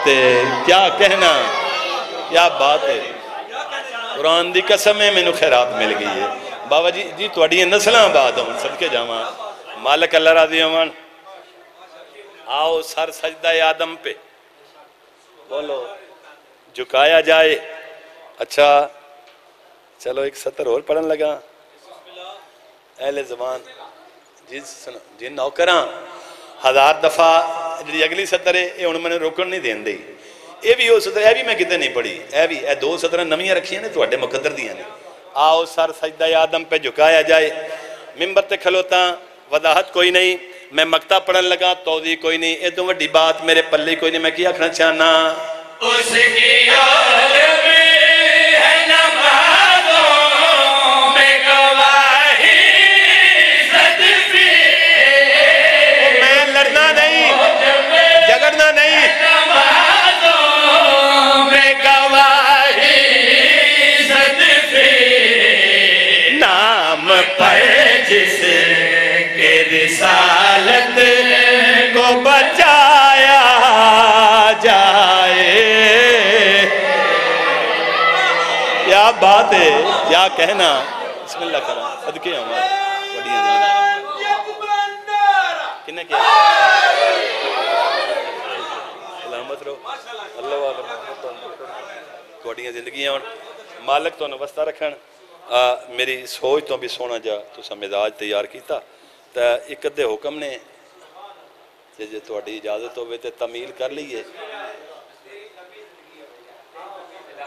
बात है क्या कहना, क्या बात। है कुरान की कसम है, मैनू खैरात मिल गई है। बाबा जी जी थोड़िया नस्लों आबाद हो सबके जावा। मालिक अल्लाह राज़ी हो आओ, सर सजदा आदम पे। बोलो, झुकाया जाए। अच्छा चलो एक सत्र और पढ़न लगा। अहले जबान जी सुनो, जी नौकरा, हज़ार दफ़ा ਜਿਹੜੀ ਅਗਲੀ ਸਤਰ ਹੈ ਇਹ ਹੁਣ ਮੈਨੂੰ ਰੋਕਣ ਨਹੀਂ ਦੇਂਦੀ ਇਹ ਵੀ ਉਹ ਸਤਰ ਇਹ ਵੀ ਮੈਂ ਕਿਤੇ ਨਹੀਂ ਪੜੀ ਇਹ ਵੀ ਇਹ ਦੋ ਸਤਰਾਂ ਨਵੀਆਂ ਰੱਖੀਆਂ ਨੇ ਤੁਹਾਡੇ ਮੁਕੱਦਰ ਦੀਆਂ ਨੇ ਆਓ ਸਰ ਸਜਦਾ ਆਦਮ पे झुकाया जाए ਮਿੰਬਰ ਤੇ ਖਲੋਤਾ ਵਦਾਹਤ ਕੋਈ ਨਹੀਂ ਮੈਂ ਮਕਤਾ ਪੜਨ ਲਗਾ ਤੌਦੀ ਕੋਈ ਨਹੀਂ ਇਹ ਤੋਂ ਵੱਡੀ ਬਾਤ ਮੇਰੇ ਪੱਲੇ ਕੋਈ ਨਹੀਂ ਮੈਂ ਕੀ ਆਖਣਾ ਚਾਹਨਾ जिसके रिसालत को बचाया जाए क्या बात है क्या कहना बिस्मिल्लाह करा सदके हमारे बड़ियां जिंदगी किन्ने किया सलामत रहो अल्लाह वाला ਤੁਹਾਡੀਆਂ ਜ਼ਿੰਦਗੀਆਂ ਹੋਣ ਮਾਲਕ ਤੁਹਾਨੂੰ ਵਸਤਾ ਰੱਖਣ ਆ ਮੇਰੀ ਸੋਚ ਤੋਂ ਵੀ ਸੋਹਣਾ ਜਿਹਾ ਤੁਸੀਂ ਮਿਜ਼ਾਜ ਤਿਆਰ ਕੀਤਾ, ਤਾਂ ਇੱਕ ਅੱਧੇ ਹੁਕਮ ਨੇ। ਤੇ ਜੇ ਤੁਹਾਡੀ ਇਜਾਜ਼ਤ ਹੋਵੇ ਤੇ ਤਮੀਲ ਕਰ ਲਈਏ।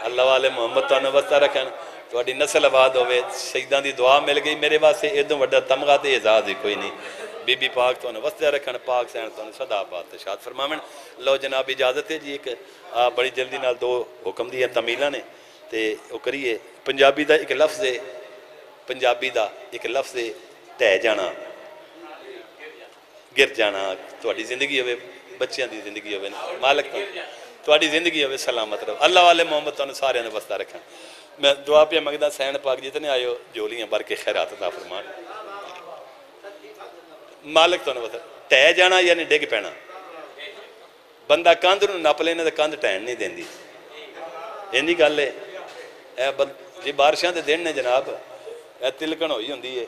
ਅੱਲਾਹ ਵਾਲੇ ਮੁਹੰਮਦ ਤੁਹਾਨੂੰ ਵਸਤਾ ਰੱਖਣ। ਤੁਹਾਡੀ ਨਸਲ ਆਬਾਦ ਹੋਵੇ, ਸ਼ਹੀਦਾਂ ਦੀ ਦੁਆ ਮਿਲ ਗਈ ਮੇਰੇ ਵਾਸਤੇ, ਇਦੋਂ ਵੱਡਾ ਤਮਗਾ ਤੇ ਇਜ਼ਾਜ਼ ਹੀ ਕੋਈ ਨਹੀਂ। ਬੀਬੀ ਪਾਕ ਤੁਹਾਨੂੰ ਵਸਤਿਆ ਰੱਖਣ, ਪਾਕ ਸੈਨ ਤੁਹਾਨੂੰ ਸਦਾ ਆਬਾਦ ਸ਼ਾਦ ਫਰਮਾਵਣ। ਲਓ ਜਨਾਬ, ਇਜਾਜ਼ਤ ਹੈ ਜੀ ਇੱਕ। ਆ, ਬੜੀ ਜਲਦੀ ਨਾਲ ਦੋ ਹੁਕਮ ਦੀਆਂ ਤਮੀਲਾਂ ਨੇ। ਤੇ ਉਹ ਕਰੀਏ ਪੰਜਾਬੀ ਦਾ ਇੱਕ ਲਫ਼ਜ਼ ਹੈ ਪੰਜਾਬੀ ਦਾ ਇੱਕ ਲਫ਼ਜ਼ ਹੈ ਢਹਿ ਜਾਣਾ ਗਿਰ ਜਾਣਾ ਤੁਹਾਡੀ ਜ਼ਿੰਦਗੀ ਹੋਵੇ ਬੱਚਿਆਂ ਦੀ ਜ਼ਿੰਦਗੀ ਹੋਵੇ ਨਾ ਮਾਲਕ ਤੋਂ ਤੁਹਾਡੀ ਜ਼ਿੰਦਗੀ ਹੋਵੇ ਸਲਾਮਤ ਰਹੋ ਅੱਲਾਹ ਵਾਲੇ ਮੁਹੰਮਦ ਤੁਹਾਨੂੰ ਸਾਰਿਆਂ ਨੂੰ ਵਸਦਾ ਰੱਖਣ ਮੈਂ ਦੁਆ ਪਿਆ ਮੰਗਦਾ ਸੈਣ ਪਾਕ ਜਿਤਨੇ ਆਇਓ ਜੋਲੀਆਂ ਭਰ ਕੇ ਖੈਰਾਤ ਦਾ ਫਰਮਾਨ ਮਾਲਕ ਤੁਹਾਨੂੰ ਵਸਦਾ ਟਹਿ ਜਾਣਾ ਯਾਨੀ ਡਿੱਗ ਪੈਣਾ ਬੰਦਾ ਕੰਧ ਨੂੰ ਨੱਪ ਲੈਣਾ ਤੇ ਕੰਧ ਟਹਿਣ ਨਹੀਂ ਦਿੰਦੀ ਇੰਨੀ ਗੱਲ ਹੈ ਇਹ ਬੰ- ਜੇ ਬਾਰਿਸ਼ਾਂ ਦੇ ਦਿਨ ਨੇ ਜਨਾਬ, ਇਹ ਤਿਲਕਣ ਹੋਈ ਹੁੰਦੀ ਹੈ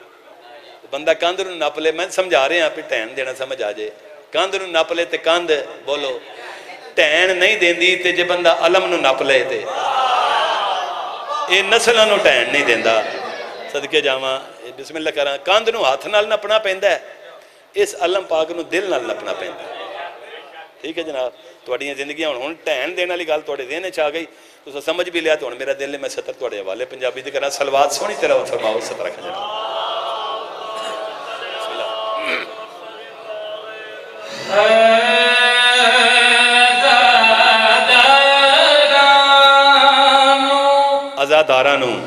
ਬੰਦਾ ਕੰਧ ਨੂੰ ਨੱਪ ਲੈ, ਮੈਂ ਸਮਝਾ ਰਿਹਾ ਵੀ ਢੈਣ ਦੇਣਾ ਸਮਝ ਆ ਜੇ। ਕੰਧ ਨੂੰ ਨੱਪ ਲੈ ਤੇ ਕੰਧ ਬੋਲੋ ਢੈਣ ਨਹੀਂ ਦਿੰਦੀ ਤੇ ਜੇ ਬੰਦਾ ਅਲਮ ਨੂੰ ਨੱਪ ਲੈ ਤੇ। ਇਹ ਨਸਲਾਂ ਨੂੰ ਢੈਣ ਨਹੀਂ ਦਿੰਦਾ। ਸਦਕੇ ਜਾਵਾਂ, ਇਹ ਬਿਸਮਿਲ੍ਲਾ ਕਰਾਂ, ਕੰਧ ਨੂੰ ਹੱਥ ਨਾਲ ਨੱਪਣਾ ਪੈਂਦਾ ਇਸ ਅਲਮ ਪਾਕ ਨੂੰ ਦਿਲ ਨਾਲ ਨੱਪਣਾ ਪੈਂਦਾ ਠੀਕ ਹੈ ਜਨਾਬ, ਤੁਹਾਡੀਆਂ ਜ਼ਿੰਦਗੀਆਂ ਹੁਣ ਹੁਣ ਢਹਿਣ ਦੇਣ ਵਾਲੀ ਗੱਲ ਤੁਹਾਡੇ ਦੇਹਨੇ ਚ ਆ ਗਈ। ਤੁਸੀਂ ਸਮਝ ਵੀ ਲਿਆ ਤਾਂ ਹੁਣ ਮੇਰਾ ਦਿਲ ਹੈ ਮੈਂ ਸਤਰ ਤੁਹਾਡੇ ਹਵਾਲੇ ਪੰਜਾਬੀ ਦੀ ਕਰਾਂ ਸਲਵਾਤ ਸੋਹਣੀ ਤਰ੍ਹਾਂ ਫਰਮਾਓ ਸਤਰ ਰੱਖ ਜਨਾਬ ਅਜ਼ਾਦਾਰਾਂ ਨੂੰ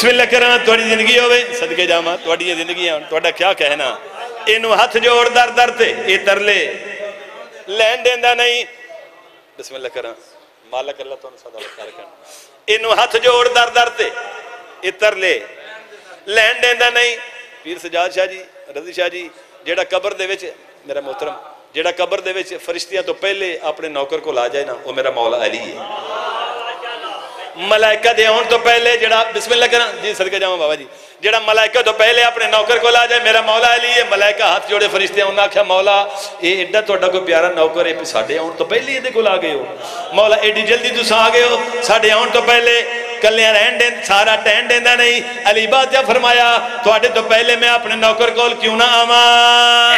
बिस्मिल्ला करा थोड़ी ज़िंदगी होवे, सदके जावा थोड़ी ज़िंदगी थोड़ा क्या कहना? इन हथ जोड़, दर दर ते ये तरले। लैन देंदा नहीं। बिस्मिल्ला करा, मालक अल्लाह सदा इन हथ जोड़, दर दर ते तरले। लैन देंदा नहीं। पीर सजाद शाह जी, रज़ी शाह जी जेड़ा कबर दे मेरा मोहतरम जेड़ा कबर दे विच तो पहले अपने नौकर को ला जाए ना, वो मेरा मौला अली है। ਮਲਾਇਕਾ ਦੇ ਆਉਣ ਤੋਂ ਪਹਿਲੇ ਜਿਹੜਾ ਬਿਸਮਿਲ੍ਲਾ ਕਰਾਂ ਜੀ ਸਦਕੇ ਜਾਵਾਂ ਬਾਬਾ ਜੀ ਜਿਹੜਾ ਮਲਾਇਕਾ ਤੋਂ ਪਹਿਲੇ ਆਪਣੇ ਨੌਕਰ ਕੋਲ ਆ ਜਾਏ ਮੇਰਾ ਮੌਲਾ ਅਲੀ ਹੈ ਮਲਾਇਕਾ ਹੱਥ ਜੋੜੇ ਫਰਿਸ਼ਤੇ ਉਹਨਾਂ ਆਖਿਆ ਮੌਲਾ ਇਹ ਐਡਾ ਤੁਹਾਡਾ ਕੋਈ ਪਿਆਰਾ ਨੌਕਰ ਹੈ ਵੀ ਸਾਡੇ ਆਉਣ ਤੋਂ ਪਹਿਲੇ ਇਹਦੇ ਕੋਲ ਆ ਗਏ ਹੋ ਮੌਲਾ ਐਡੀ ਜਲਦੀ ਤੁਸੀਂ ਆ ਗਏ ਹੋ ਸਾਡੇ ਆਉਣ ਤੋਂ ਪਹਿਲੇ ਕੱਲਿਆਂ ਰਹਿਣ ਦੇ ਸਾਰਾ ਟਹਿਣ ਦੇਂਦਾ ਨਹੀਂ ਅਲੀ ਬਾਦਸ਼ਾਹ ਫਰਮਾਇਆ ਤੁਹਾਡੇ ਤੋਂ ਪਹਿਲੇ ਮੈਂ ਆਪਣੇ ਨੌਕਰ ਕੋਲ ਕਿਉਂ ਨਾ ਆਵਾਂ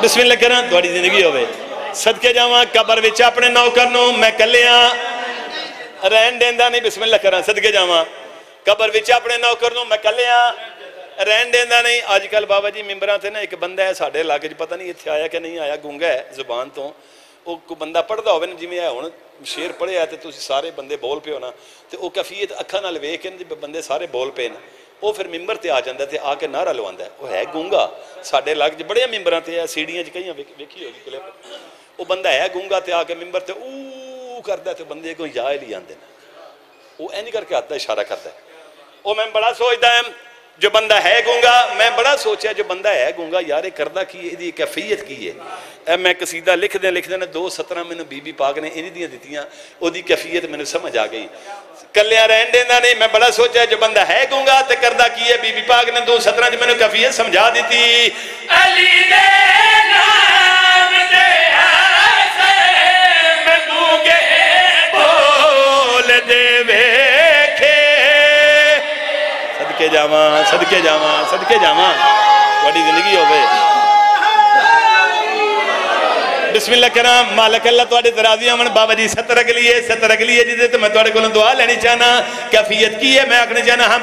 ਬਿਸਮਿਲ੍ਲਾ ਕਰਾਂ ਤੁਹਾਡੀ ਜ਼ਿੰਦਗੀ ਹੋਵੇ ਸਦਕੇ ਜਾਵਾਂ ਕਬਰ ਵਿੱਚ ਆਪਣੇ ਨੌਕਰ ਨੂੰ ਮੈਂ ਕੱਲਿਆਂ ਰਹਿਣ ਦੇਂਦਾ ਨਹੀਂ ਬਿਸਮਿਲ੍ਲਾ ਕਰਾਂ ਸਦਕੇ ਜਾਵਾਂ ਕਬਰ ਵਿੱਚ ਆਪਣੇ ਨੌਕਰ ਨੂੰ ਮੈਂ ਕੱਲਿਆ ਰਹਿਣ ਦਿੰਦਾ ਨਹੀਂ ਅੱਜ ਕੱਲ ਬਾਬਾ ਜੀ ਮਿੰਬਰਾਂ ਤੇ ਨਾ ਇੱਕ ਬੰਦਾ ਹੈ ਸਾਡੇ ਇਲਾਕੇ 'ਚ ਪਤਾ ਨਹੀਂ ਇੱਥੇ ਆਇਆ ਕਿ ਨਹੀਂ ਆਇਆ ਗੁੰਗਾ ਹੈ ਜ਼ੁਬਾਨ ਤੋਂ ਉਹ ਕੋਈ ਬੰਦਾ ਪੜਦਾ ਹੋਵੇ ਨਾ ਜਿਵੇਂ ਇਹ ਹੁਣ ਸ਼ੇਰ ਪੜਿਆ ਤੇ ਤੁਸੀਂ ਸਾਰੇ ਬੰਦੇ ਬੋਲ ਪਿਓ ਨਾ ਤੇ ਉਹ ਕਫੀਅਤ ਅੱਖਾਂ ਨਾਲ ਵੇਖ ਕੇ ਨਾ ਜਿਵੇਂ ਬੰਦੇ ਸਾਰੇ ਬੋਲ ਪਏ ਨੇ ਉਹ ਫਿਰ ਮਿੰਬਰ ਤੇ ਆ ਜਾਂਦਾ ਤੇ ਆ ਕੇ ਨਾਰਾ ਲਵਾਉਂਦਾ ਹੈ। ਉਹ ਹੈ ਗੁੰਗਾ ਸਾਡੇ ਇਲਾਕੇ 'ਚ ਬੜੀਆਂ ਮਿੰਬਰਾਂ ਤੇ ਆ ਸੀੜੀਆਂ 'ਚ ਕਈਆਂ ਵੇਖ- ਵੇਖੀ ਹੋਗੀ ਕਲਿੱਪ ਉਹ ਬੰਦਾ ਹੈ ਗੁੰਗਾ ਤੇ ਆ ਕੇ ਮਿੰਬਰ ਤੇ ਊ ਕਰਦਾ ਤੇ ਬੰਦੇ ਕੋਈ ਜਾ ਹੀ ਲਈ ਜਾਂਦੇ ਨੇ ਉਹ ਇੰਜ ਕਰਕੇ ਹੱਥ ਦਾ ਇਸ਼ਾਰਾ ਕਰਦਾ ਹੈ। ਉਹ ਮੈਂ ਬੜਾ ਸੋਚਦਾ ਹਾਂ जो बंदा है गूँगा, मैं बड़ा सोचा जो बंदा है गूँगा, यार ये करदा की है ये कैफियत की है ए मैं कसीदा लिख दें लिख देना दो सत्रह मैंने बीबी पाक ने इन दिखाई ओरी कैफियत मैंने समझ आ गई। कलिया रहन देना नहीं, मैं बड़ा सोचा जो बंदा है गूँगा तो करता की है बीबी पाक ने दो सत्रह च मैंने कैफीयत समझा दी दे ਸਦਕੇ ਜਾਵਾਂ ਸਦਕੇ ਜਾਵਾਂ ਸਦਕੇ ਜਾਵਾਂ ਤੁਹਾਡੀ ਜ਼ਿੰਦਗੀ ਹੋਵੇ ਬਿਸਮਿਲ੍ਲਾ ਕਰਾਂ ਮਾਲਕ ਅੱਲਾ ਤੁਹਾਡੇ ਤੇ ਰਾਜ਼ੀ ਆਵਣ ਬਾਬਾ ਜੀ ਸੱਤ ਰਗ ਲਈਏ ਸੱਤ ਰਗ ਲਈਏ ਜਿਹਦੇ ਤੇ ਮੈਂ ਤੁਹਾਡੇ ਕੋਲੋਂ ਦੁਆ ਲੈਣੀ ਚਾਹਨਾ ਕੈਫੀਅਤ ਕੀ ਹੈ ਮੈਂ ਆਖਣਾ ਚਾਹਨਾ ਹਾਂ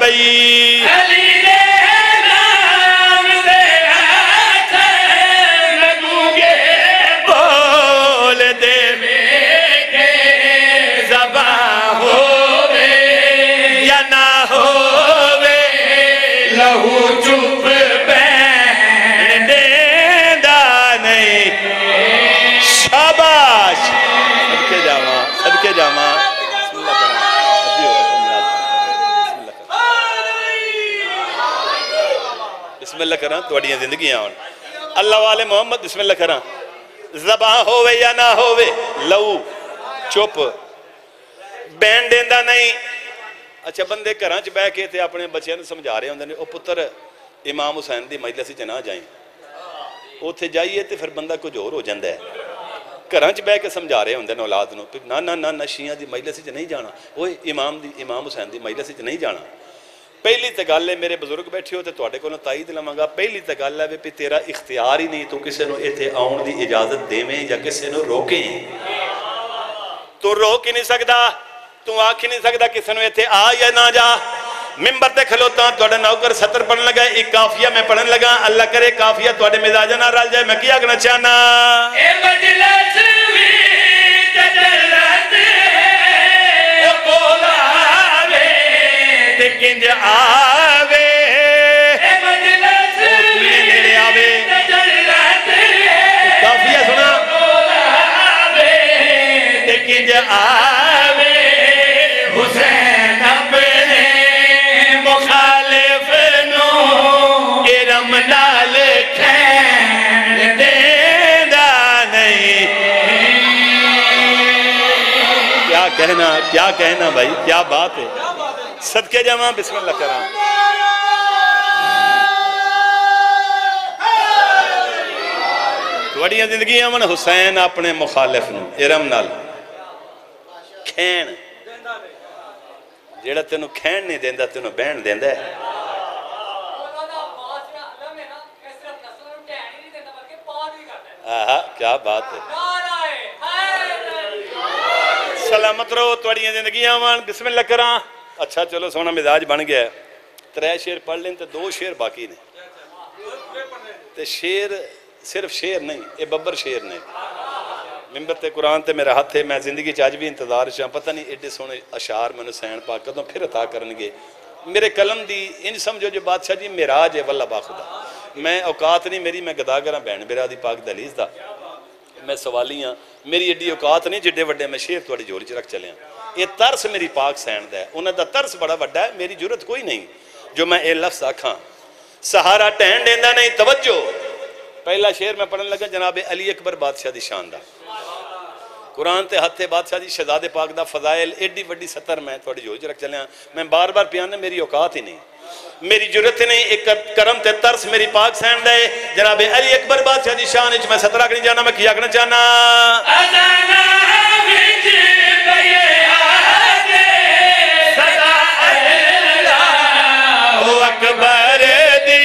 बिस्मिल्ला करा थोड़िया ज़िंदगी आन अल्लाह वाले मोहम्मद बिस्मिल्ला करा। जबा होवे या ना होवे लऊ चुप। बैन देंदा नहीं। अच्छा बंदे घर च बह के अपने बच्चों समझा रहे होंगे वह पुत्र इमाम हुसैन की मजलिस च ना जाए उत्थे जाइए तो फिर बंदा कुछ होर हो जाता है घर च बह के समझा रहे होंगे औलाद ना ना ना नशिया की मजलिस नहीं जाना। वो इमाम इमाम हुसैन की मजलिस नहीं जाना। ਪਹਿਲੀ ਤਾਂ ਗੱਲ ਹੈ ਮੇਰੇ ਬਜ਼ੁਰਗ ਬੈਠੇ ਹੋ ਤੇ ਤੁਹਾਡੇ ਕੋਲੋਂ ਤਾਈਦ ਲਵਾਂਗਾ ਪਹਿਲੀ ਤਾਂ ਗੱਲ ਹੈ ਵੀ ਵੀ ਤੇਰਾ ਇਖਤਿਆਰ ਹੀ ਨਹੀਂ ਤੂੰ ਕਿਸੇ ਨੂੰ ਇੱਥੇ ਆਉਣ ਦੀ ਇਜਾਜ਼ਤ ਦੇਵੇਂ ਜਾਂ ਕਿਸੇ ਨੂੰ ਰੋਕੇ ਤੂੰ ਰੋਕ ਹੀ ਨਹੀਂ ਸਕਦਾ ਤੂੰ ਆਖ ਹੀ ਨਹੀਂ ਸਕਦਾ ਕਿਸੇ ਨੂੰ ਇੱਥੇ ਆ ਜਾਂ ਨਾ ਜਾ ਮਿੰਬਰ ਤੇ ਖਲੋਤਾ ਤੁਹਾਡਾ ਨੌਕਰ ਸਤਰ ਪੜਨ ਲੱਗਾ ਇੱਕ ਕਾਫੀਆ ਮੈਂ ਪੜਨ ਲੱਗਾ ਅੱਲਾ ਕਰੇ ਕਾਫੀਆ ਤੁਹਾਡੇ ਮਿਜ਼ਾਜਾਂ ਨਾਲ ਰਲ ਜਾਏ ਮੈਂ ਕੀ ਆਖਣਾ ਚਾਹਨਾ किंज आवे। आवे। आवे। हुसैन अपने मुखालिफ नो। इरम नाल खैन देंदा नहीं। क्या कहना क्या कहना भाई क्या बात है। सदके जावा बिस्मिल करा बड़िया ज़िंदगी अमन हुसैन अपने मुखालिफ न, इरम जेड़ा तेन खेण नहीं देता तेन बहन देता क्या बात है। सलामत रहो थोड़िया ज़िंदगी अमन बिस्मिल करा अच्छा चलो सोना मिजाज बन गया। त्रै शेर पढ़ लें तो दो शेर बाकी ने। ते शेर सिर्फ़ शेर नहीं, ये बब्बर शेर ने। मिम्बर ते कुरान ते मेरा हाथ है मैं ज़िंदगी अज भी इंतज़ार चाह पता नहीं एडे सोने अशार मैंने सहन पा कदों फिर अता करे मेरे कलम दी इन समझो जो बादशाह जी, मेराज है वल्ला बाखुदा मैं औकात नहीं, मेरी मैं गदा करा बैन बेरा दी, पाक दलीज का मैं सवाली हाँ मेरी एड्डी औकात नहीं जिडे वे मैं शेर थोड़ी ज़ोर च रख चलिया ये तरस मेरी पाक सैन है। उन्होंने तरस बड़ा व्डा है, मेरी ज़रूरत कोई नहीं। जो मैं ये लफ्ज आखा, सहारा टहन देंदा नहीं, तवज्जो। पहला शेर मैं पढ़न लगा, जनाब अली अकबर बादशाह की शान का कुरान के हथे बादशाह जी शहजादे पाक का फजायल एड्डी वीडी सतर मैं थोड़ी जोज रख चलिया मैं बार बार पिया मेरी औकात ही नहीं। मेरी ज़रूरत ही नहीं, एक करम ते तरस मेरी पाक सहन दे जनाबे अली अकबर बादशाह की शान मैं सतरा आखनी चाहना मैं की आखना चाहना? अकबर दी।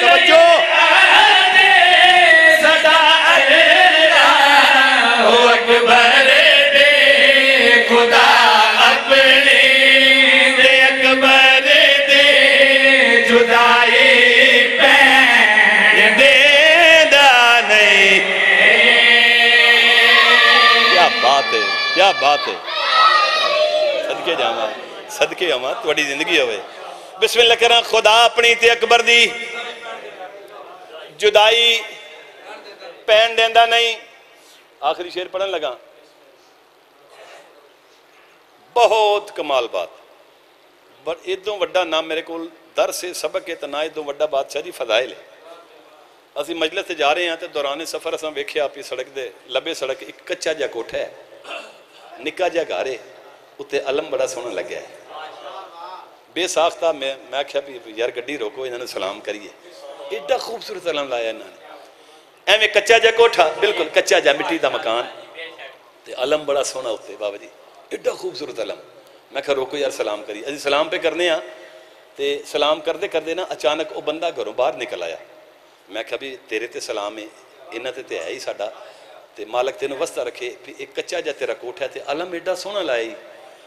तो सदा अकबर दे खुदा अपने अकबर दे जुदाई क्या बात क्या बात है। सदके आवा थोड़ी ज़िंदगी आवे बिस्मिल्ला करा, खुदा अपनी अकबर दी। जुदाई पैन देंदा नहीं। आखिरी शेर पढ़न लगा। बहुत कमाल बात। पर इदों व्डा ना मेरे को दर से सबक है तो ना इदों व्डा बादशाह जी फजाइल है असं मजलस जा रहे हैं तो दौरान सफ़र असा वेख्या आपकी सड़क दे लबे सड़क एक कच्चा जहा कोठा है निका जहा घर है उत्ते अलम बड़ा सोहना लग्या है ਬੇਸਾਖਤਾ ਮੈਂ ਮੈਂ ਆਖਿਆ ਵੀ ਯਾਰ ਗੱਡੀ ਰੋਕੋ ਇਹਨਾਂ ਨੂੰ ਸਲਾਮ ਕਰੀਏ ਏਡਾ ਖੂਬਸੂਰਤ ਅਲਮ ਲਾਇਆ ਇਹਨਾਂ ਨੇ ਐਵੇਂ ਕੱਚਾ ਜਿਹਾ ਕੋਠਾ ਬਿਲਕੁਲ ਕੱਚਾ ਜਿਹਾ ਮਿੱਟੀ ਦਾ ਮਕਾਨ ਤੇ ਅਲਮ ਬੜਾ ਸੋਹਣਾ ਉੱਤੇ ਬਾਬਾ ਜੀ ਏਡਾ ਖੂਬਸੂਰਤ ਅਲਮ ਮੈਂ ਕਿਹਾ ਰੋਕੋ ਯਾਰ ਸਲਾਮ ਕਰੀ ਅਸੀਂ ਸਲਾਮ ਪੇ ਕਰਨੇ ਆ ਤੇ ਸਲਾਮ ਕਰਦੇ ਕਰਦੇ ਨਾ ਅਚਾਨਕ ਉਹ ਬੰਦਾ ਘਰੋਂ ਬਾਹਰ ਨਿਕਲ ਆਇਆ ਮੈਂ ਕਿਹਾ ਵੀ ਤੇਰੇ ਤੇ ਸਲਾਮ ਹੈ ਇਹਨਾਂ ਤੇ ਤੇ ਹੈ ਹੀ ਸਾਡਾ ਤੇ ਮਾਲਕ ਤੈਨੂੰ ਵਸਤਾ ਰੱਖੇ ਵੀ ਇੱਕ ਕੱਚਾ ਜਿਹਾ ਤੇਰਾ ਕੋਠਾ ਤੇ ਅਲਮ ਏਡਾ ਸੋਹਣਾ ਲਾਇਆ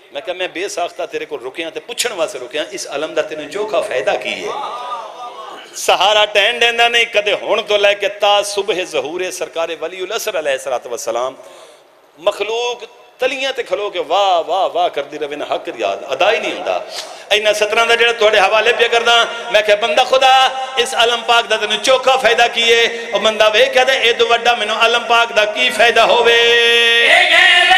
ਈ। ਮੈਂ ਕਿਹਾ ਮੈਂ ਬੇਸਾਖਤਾ ਤੇਰੇ ਕੋਲ ਰੁਕਿਆ ਤੇ ਪੁੱਛਣ ਵਾਸਤੇ ਰੁਕਿਆ ਇਸ ਅਲਮ ਦਾ ਤੈਨੂੰ ਜੋਖਾ ਫਾਇਦਾ ਕੀ ਹੈ ਸਹਾਰਾ ਟੈਨ ਦੇਂਦਾ ਨਹੀਂ ਕਦੇ ਹੁਣ ਤੋਂ ਲੈ ਕੇ ਤਾ ਸੁਬਹ ਜ਼ਹੂਰ ਸਰਕਾਰੇ ਵਲੀਉਲ ਅਸਰ ਅਲੈਹਿਸਸਲਾਤ ਵਸਲਾਮ ਮਖਲੂਕ ਤਲੀਆਂ ਤੇ ਖਲੋ ਕੇ ਵਾਹ ਵਾਹ ਵਾਹ ਕਰਦੀ ਰਵੇ ਨਾ ਹੱਕ ਯਾਦ ਅਦਾ ਹੀ ਨਹੀਂ ਹੁੰਦਾ ਇੰਨਾ ਸਤਰਾਂ ਦਾ ਜਿਹੜਾ ਤੁਹਾਡੇ ਹਵਾਲੇ ਪਿਆ ਕਰਦਾ ਮੈਂ ਕਿਹਾ ਬੰਦਾ ਖੁਦਾ ਇਸ ਆਲਮ ਪਾਕ ਦਾ ਤੈਨੂੰ ਚੋਖਾ ਫਾਇਦਾ ਕੀ ਏ ਉਹ ਬੰਦਾ ਵੇਖਿਆ ਤੇ ਇਹ ਤੋਂ ਵੱਡਾ ਮੈਨੂੰ ਆਲਮ ਪਾਕ ਦਾ ਕੀ ਫਾਇਦਾ ਹੋਵੇ गैरत दे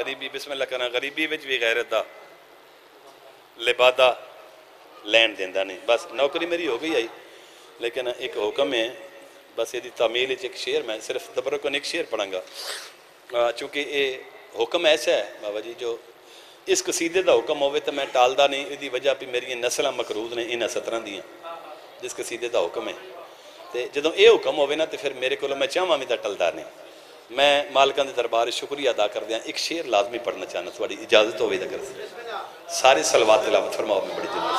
गरीबी बिस्मिल करा गरीबी बच्चे भी गैरत लिबादा लैंड देता नहीं। बस नौकरी मेरी हो गई आई, लेकिन एक हुक्म है, बस यदि तमील एक शेर मैं सिर्फ़ दबर को एक शेर पढ़ागा। चूँकि ये हुक्म ऐसा है, बाबा जी, जो इस कसीदे का हुक्म हो मैं टालदा नहीं यदि वजह भी मेरी नस्ल मकरूद ने इन्ह सत्रह दियाँ, जिस कसीदे का हुक्म है। तो जो ये हुक्म हो फिर मेरे को मैं चाहवा भी तो टलदा नहीं। मैं मालिका के दरबार शुक्रिया अदा कर दिया एक शेर लाजमी पढ़ना चाहना थोड़ी इजाज़त हो सारे सलवात तिलावत फरमाओ, में बड़ी दिल्ली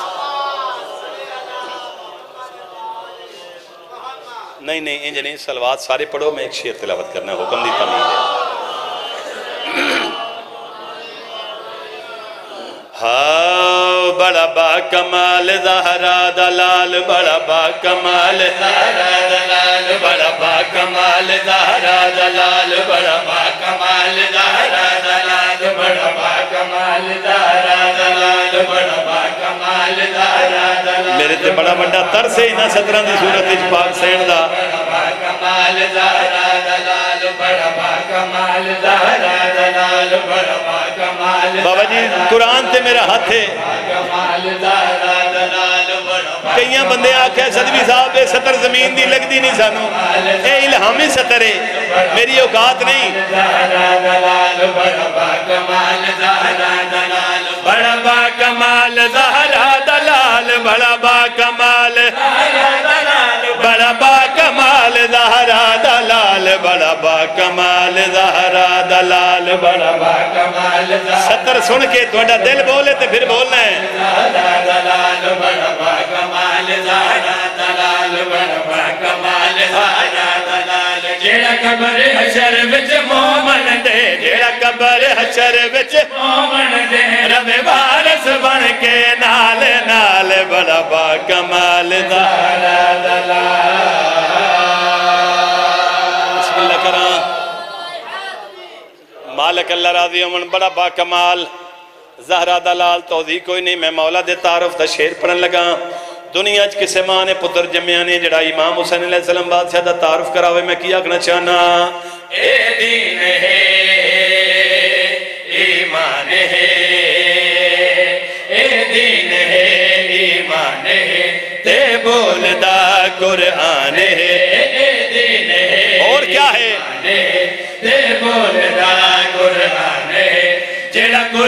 नहीं नहीं, इंज नहीं सलवाद सारे पढ़ो, मैं एक शेर तिलावत करना हुक्म दी तमीज है हाँ बड़ा बा कमाल जहरा दलाल बड़ा बा कमाल जहरा बड़ा बा कमाल जहरा दलाल बड़ा बा कमाल जहरा दलाल बड़ा बा कमाल जहरा दलाल बड़ा बा कमाल जहरा दलाल। मेरे ते बड़ा बड़ा तरस है इन्हां सतरां दी सूरत पाक सैन दा। कमाल जहरा दलाल बड़ा बा कमाल जहरा दलाल बड़ा बा कमाल बाबा जी कुरान ते मेरा हाथ है। कमाल जहरा दलाल। कई बंद आख्या सदवी साहब ये सत्र ज़मीन की लगती नहीं सानू ये इलहामी सत्र है मेरी औकात नहीं बड़ा बा कमाल जहरा दलाल बड़ा बा कमाल सत्तर सुन के थोड़ा दिल बोले तो फिर बोलना है। जेड़ा कबर हशर बिच मोमन दे कबर हशर बिच मोमन दे। रवे वारस बन के नाल नाल बड़ा बा कमाल खालक अल्लाह राज़ी अमन बड़ा बाकमाल जहरा दलाल तोजी कोई नहीं मैं मौला दे तारफ का शेर पढ़न लगा। दुनिया च किसी माँ ने पुत्र जमया ने जड़ा इमाम हुसैन अलैहिस्सलाम बादशाह दा तारफ करावे मैं की आखना चाहना? ए दीन है कुरान है। और क्या है?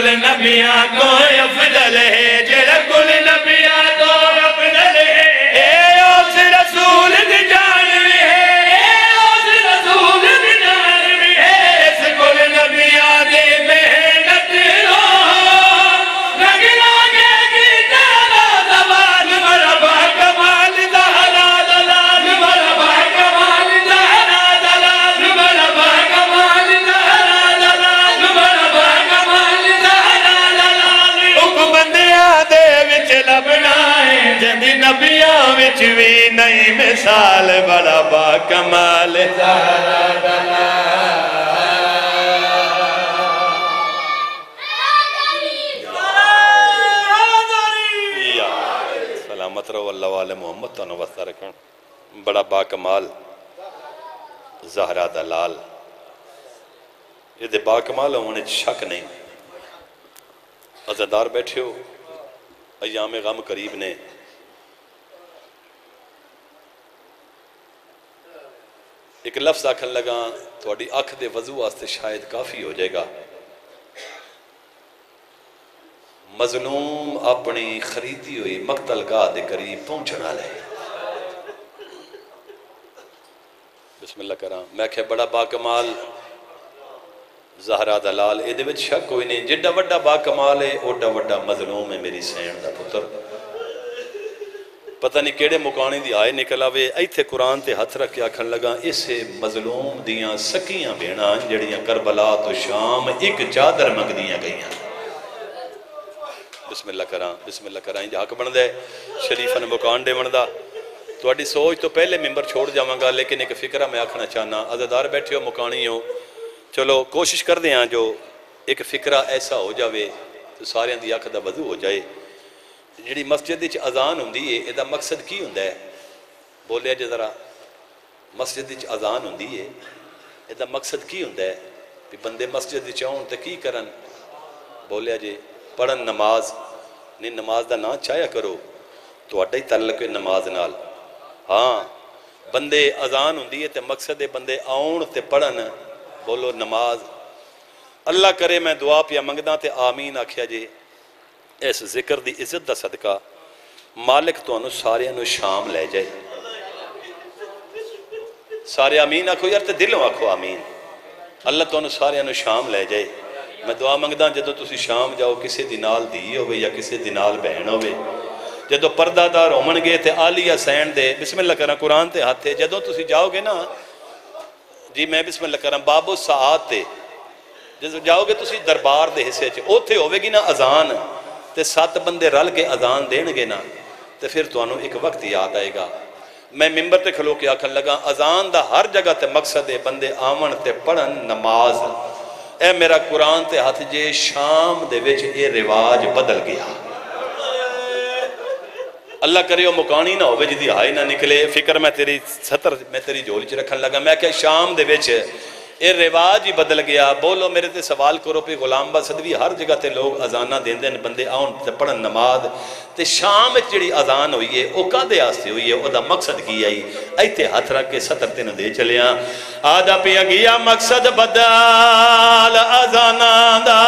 नबियां है भी नहीं मिसाल बड़ा बा कमाल सलामत रहो अल्लाह मोहम्मद बड़ा बा कमाल जहरा लाल ये बा कमाल होने शक नहीं अजादार बैठे हो अयाम गम करीब ने एक लफ्ज आखन लगा थोड़ी अख दे वज़ू वास्ते शायद काफ़ी हो जाएगा। मजलूम अपनी खरीदी हुई मकतल गाह के करीब पहुँचना ले बिस्मिल्लाह करा मैं आख्या बड़ा बाकमाल। जहरा दलाल ये शक कोई नहीं। जिड्डा वड्डा बाकमाल है ओडा वड्डा मजलूम है मेरी सैन का पुत्र पता नहीं कि मुकाने की आय निकल आवे। इतने कुरान से हथ रख के आखन लगा, इसे मजलूम दियाँ सकिया भेड़ा जड़िया करबला तो शाम एक चादर मंगदियाँ गई बिस्मिल्ला करा बिस्मिल्ला करा, इंज हक बन है शरीफ ने मुकान देवन बन दी सोच तो पहले मैंबर छोड़ जावगा, लेकिन एक फ़िक्र मैं आखना चाहना अजादार बैठे हो मुकानी हो चलो, कोशिश कर दें जो एक फिक्रा ऐसा हो जाए तो सारे की अख का वज़ू हो जाए। ਜਿਹੜੀ ਮਸਜਿਦ ਵਿੱਚ ਅਜ਼ਾਨ ਹੁੰਦੀ ਏ ਇਹਦਾ ਮਕਸਦ ਕੀ ਹੁੰਦਾ ਹੈ ਬੋਲਿਆ ਜੇ ਜ਼ਰਾ ਮਸਜਿਦ ਵਿੱਚ ਅਜ਼ਾਨ ਹੁੰਦੀ ਏ ਇਹਦਾ ਮਕਸਦ ਕੀ ਹੁੰਦਾ ਹੈ ਵੀ ਬੰਦੇ ਮਸਜਿਦ ਵਿੱਚ ਆਉਣ ਤੇ ਕੀ ਕਰਨ ਬੋਲਿਆ ਜੇ ਪੜਨ ਨਮਾਜ਼ ਨਹੀਂ ਨਮਾਜ਼ ਦਾ ਨਾਂ ਚਾਹਿਆ ਕਰੋ ਤੁਹਾਡਾ ਹੀ ਤਾਲੁਕ ਹੈ ਨਮਾਜ਼ ਨਾਲ ਹਾਂ ਬੰਦੇ ਅਜ਼ਾਨ ਹੁੰਦੀ ਹੈ ਤੇ ਮਕਸਦ ਹੈ ਬੰਦੇ ਆਉਣ ਤੇ ਪੜਨ ਬੋਲੋ ਨਮਾਜ਼ ਅੱਲਾ ਕਰੇ ਮੈਂ ਦੁਆ ਪਿਆ ਮੰਗਦਾ ਤੇ ਆਮੀਨ ਆਖਿਆ ਜੇ इस ज़िक्र की इज़्ज़त का सदका। मालिक तू सारिया शाम लै जाए। सारे अमीन आखो यार दिलों आखो अमीन अल्लाह तू सारिया शाम लै जाए। मैं दुआ मंगदा जो तुम शाम जाओ, किसी की नाल धी हो या किसी की नाल हो जो परदादार गए तो आलिया सैन दे बिस्मिल्ला करा कुरान के हाथ। जो तुम जाओगे ना, जी मैं बिस्मिल्ला करा, बाबो साहत जो जाओगे तुम दरबार के हिस्से उ होगी ना अजान। ਤੇ ਸੱਤ ਬੰਦੇ ਰਲ ਕੇ ਅਜ਼ਾਨ ਦੇਣਗੇ ਨਾ ਤੇ ਫਿਰ ਤੁਹਾਨੂੰ ਇੱਕ ਵਕਤ ਯਾਦ ਆਏਗਾ ਮੈਂ ਮਿੰਬਰ ਤੇ ਖਲੋ ਕੇ ਆਖਣ ਲੱਗਾ ਅਜ਼ਾਨ ਦਾ ਹਰ ਜਗ੍ਹਾ ਤੇ ਮਕਸਦ ਹੈ ਬੰਦੇ ਆਵਣ ਤੇ ਪੜਨ ਨਮਾਜ਼ ਇਹ ਮੇਰਾ ਕੁਰਾਨ ਤੇ ਹੱਥ ਜੇ ਸ਼ਾਮ ਦੇ ਵਿੱਚ ਇਹ ਰਿਵਾਜ ਬਦਲ ਗਿਆ ਅੱਲਾ ਕਰੇ ਉਹ ਮੁਕਾਣੀ ਨਾ ਹੋਵੇ ਜਿਹਦੀ ਹਾਏ ਨਾ ਨਿਕਲੇ ਫਿਕਰ ਮੈਂ ਤੇਰੀ ਸਤਰ ਮੈਂ ਤੇਰੀ ਝੋਲੀ 'ਚ ਰੱਖਣ ਲੱਗਾ ਮੈਂ ये रिवाज ही बदल गया बोलो मेरे से सवाल करो भी गुलामबा सदवी हर जगह से लोग अजाना देंदे ने बंदे आन पढ़न नमाज़ तो शाम जी अजान हुई है वह कहते हुई है वह मकसद की आई इतने हथ रख के सत्र तीन दे चलिया आदा पिया गया मकसद बदल अजाना दा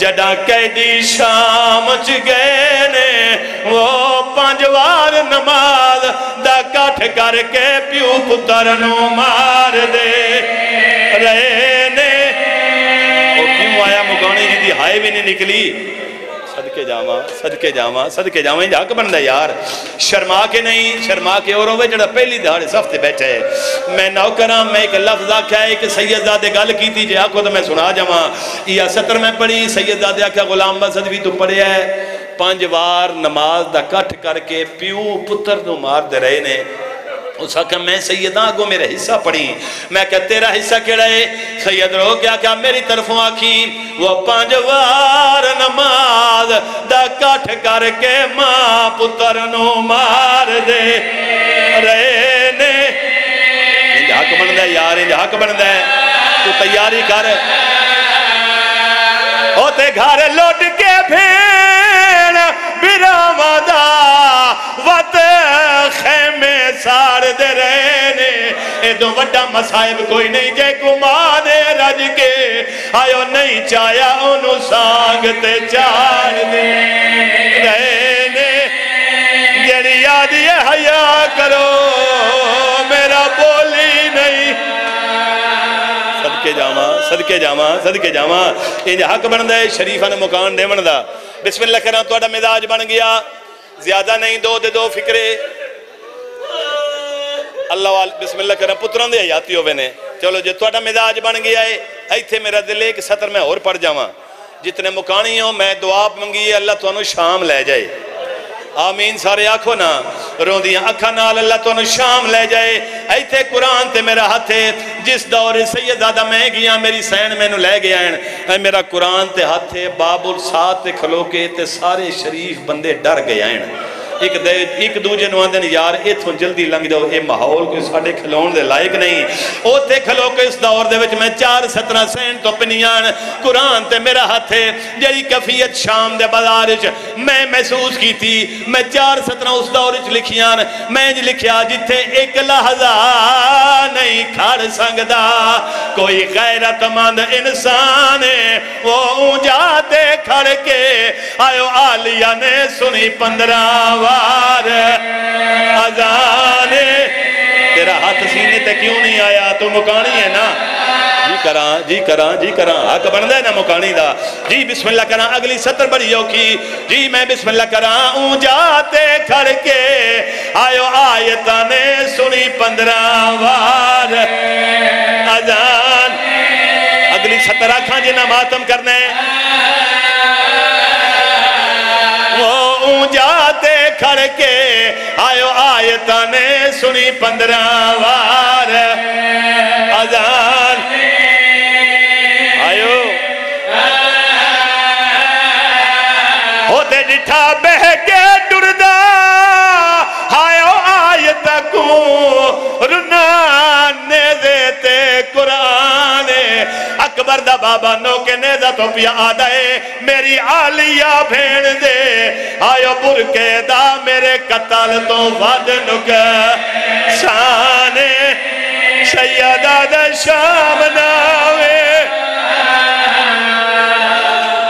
जडा कैदी शाम च गए ने वो ਕੈਦੀ ਸ਼ਾਮ ਚ ਗਏ ਨੇ ਉਹ ਪੰਜ ਵਾਰ ਨਮਾਜ਼ ਦਾ ਇਕੱਠ ਕਰਕੇ ਪਿਓ ਪੁੱਤਰ ਨੂੰ ਮਾਰ ਦੇ ਰਹੇ ਨੇ ਉਹ ਕਿਉਂ ਆਇਆ ਮੁਗਾਣੀ ਜੀ ਦੀ ਹਾਏ ਵੀ ਨਹੀਂ ਨਿਕਲੀ सदके जावा सदके जावा सदके जावा इंज हक बनता यार शर्मा के नहीं शर्मा के और होवे जड़ा पहली दिहाड़े सफ्ते बैठे है मैं नौकरा मैं एक लफ्ज आख्या एक सैयदजादे गल की जे आखो तो मैं सुना जावा या सतर मैं पढ़ी सैयदजादे आख्या गुलाम बसद भी तू पढ़िया है पाँच वार नमाज़ का कठ करके प्यू पुत्र नु मारते रहे ने उस आख्या मैं सैयदा अगो मेरा हिस्सा पढ़ी मैं क्या तेरा हिस्सा केड़ा है सैयद रो क्या क्या मेरी तरफों आखी वो पाँच वार नमाज़ दा कठ करके माँ पुत्र नु मार दे रहे ने हक बनदा यार इंज हक बनदा तू तैयारी कर होते घर लौट के भेड़ बिरामा दा वत खेमे साड़ दे रहे ने एदो वड्डा मसाइब कोई नहीं जे कुमार रज के। आयो नहीं चाया ओनु साग ते चार दे रहे ने जड़ी याद हया करो। सदके जावा सदके जावा सदके जावा। इंज हक बनता है, शरीफा ने मुकान देवन का बिस्मिल्लाह करा तो मिजाज बन गया। ज़्यादा नहीं, दो दे दो फिक्रे। अल्लाह वाल बिस्मिल्लाह करा पुत्रों के हयाती होवे ने। चलो जो थोड़ा मिजाज बन गया है। इतने मेरा दिल एक सत्र मैं होर पढ़ जावा। जितने मुकानी हो मैं दुआ मंगी अल्लाह थानू शाम लै जाए। आमीन, सारे आखो ना। रोंदिया अखा नाल अल्लाह तुम शाम ले जाए। इतने कुरान ते मेरा हाथ है। जिस दौर सैयद दादा मैं गया, मेरी सैन मैनू लै गया है। मेरा कुरान ते हाथ है। बाबुल साथ ते खलोके ते सारे शरीफ बंदे डर गए हैं। ਇੱਕ ਦੇ ਇੱਕ ਦੂਜੇ ਨੂੰ ਆਂਦੇ ਨੇ ਯਾਰ ਇਥੋਂ ਜਲਦੀ ਲੰਘ ਜਾਓ ਇਹ ਮਾਹੌਲ ਕੋਈ ਸਾਡੇ ਖਿਲਾਉਣ ਦੇ ਲਾਇਕ ਨਹੀਂ ਉੱਥੇ ਖਲੋ ਕੇ ਇਸ ਦੌਰ ਦੇ ਵਿੱਚ ਮੈਂ ਚਾਰ ਸਤਰਾਂ ਸੈਨ ਤੋਂ ਪਿਨੀਆਂ ਕੁਰਾਨ ਤੇ ਮੇਰਾ ਹੱਥ ਹੈ ਜਿਹੜੀ ਕਫੀਅਤ ਸ਼ਾਮ ਦੇ ਬਾਜ਼ਾਰ ਵਿੱਚ ਮੈਂ ਮਹਿਸੂਸ ਕੀਤੀ ਮੈਂ ਚਾਰ ਸਤਰਾਂ ਉਸ ਦੌਰ ਵਿੱਚ ਲਿਖੀਆਂ ਮੈਂ ਇੰਜ ਲਿਖਿਆ ਜਿੱਥੇ ਇੱਕ ਲਹਜ਼ਾ ਨਹੀਂ ਖੜ ਸਕਦਾ ਕੋਈ ਗੈਰਤਮੰਦ ਇਨਸਾਨ ਉਹ ਉਂਝਾ ਤੇ ਖੜ ਕੇ ਆਇਓ ਆਲੀਆ ਨੇ ਸੁਣੀ 15 वार अजान। तेरा हाथ सीने ते क्यों नहीं आया? तू मुकानी है ना? जी करा जी करा जी करा। हक बनता है ना मुकानी दा? जी बिस्मिल्लाह करा, अगली सत्र बड़ी औखी। जी मैं बिस्मिल्लाह करा ऊंजा ते खड़ के आयो आयता ने सुनी पंद्रह वार। अजान। अगली सत्र आखा जिन्ना मातम करना वो ऊंजा ते खड़ के आयो आयता ने सुनी पंद्रह वार। अजान बाबा नौके ने दा तो आदा है मेरी आलिया भेण दे। आयो बुरके दा मेरे कतल तो वध नुक। साने सैयदा दा शाम नावे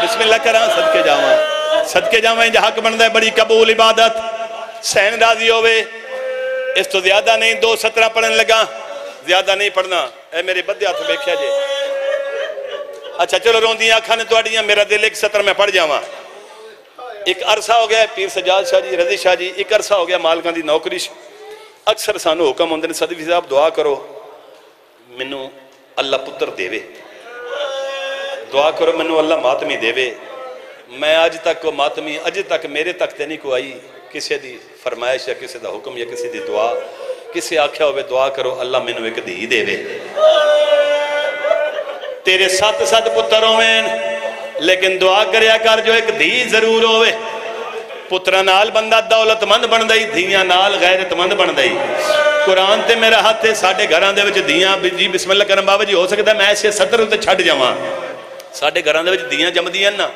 बिस्मिल्लाह करा, सदके जावा। सदके जावा, इंज हक बनदा है, बड़ी कबूल, इबादत। सैन राज़ी होवे। इस तो ज़्यादा नहीं, दो सत्रह पढ़न लगा। ज़्यादा नहीं पढ़ना। ए मेरे बदे हथ वेख्या जे। अच्छा चलो रोंदियाँ अखा ने तुहाडियाँ मेरा दिल एक सत्र में पढ़ जावा। एक अरसा हो गया पीर सजाद शाह जी, रज़ी शाह जी एक अरसा हो गया मालकां दी नौकरी। अक्सर सानू हुक्म ने, सदवी साहब, दुआ करो, मैनू अल्लाह पुत्र देवे। दुआ करो, मैनू अल्लाह मातमी देवे। मैं अज तक मातमी, अज तक मेरे तक ते नहीं को आई। किसी की फरमाइश या किसी का हुक्म या किसी की दुआ। किसी आख्या हो दुआ करो, अल्लाह मैनू एक धी देवे। तेरे सत सत पुत्र होवे लेकिन दुआ कर कर जो एक धी ज़रूर होवे। पुत्रा नाल बंदा दौलतमंद बन ही धिया नाल गैरतमंद बनता ही कुरान ते मेरा हाथ है, साढ़े घर धिया जी बिस्मिल्ला करम बाबा जी, हो सकता मैं इसे सदर उत्ते छड़ जावा। साढ़े घर धिया जमदियाँ ना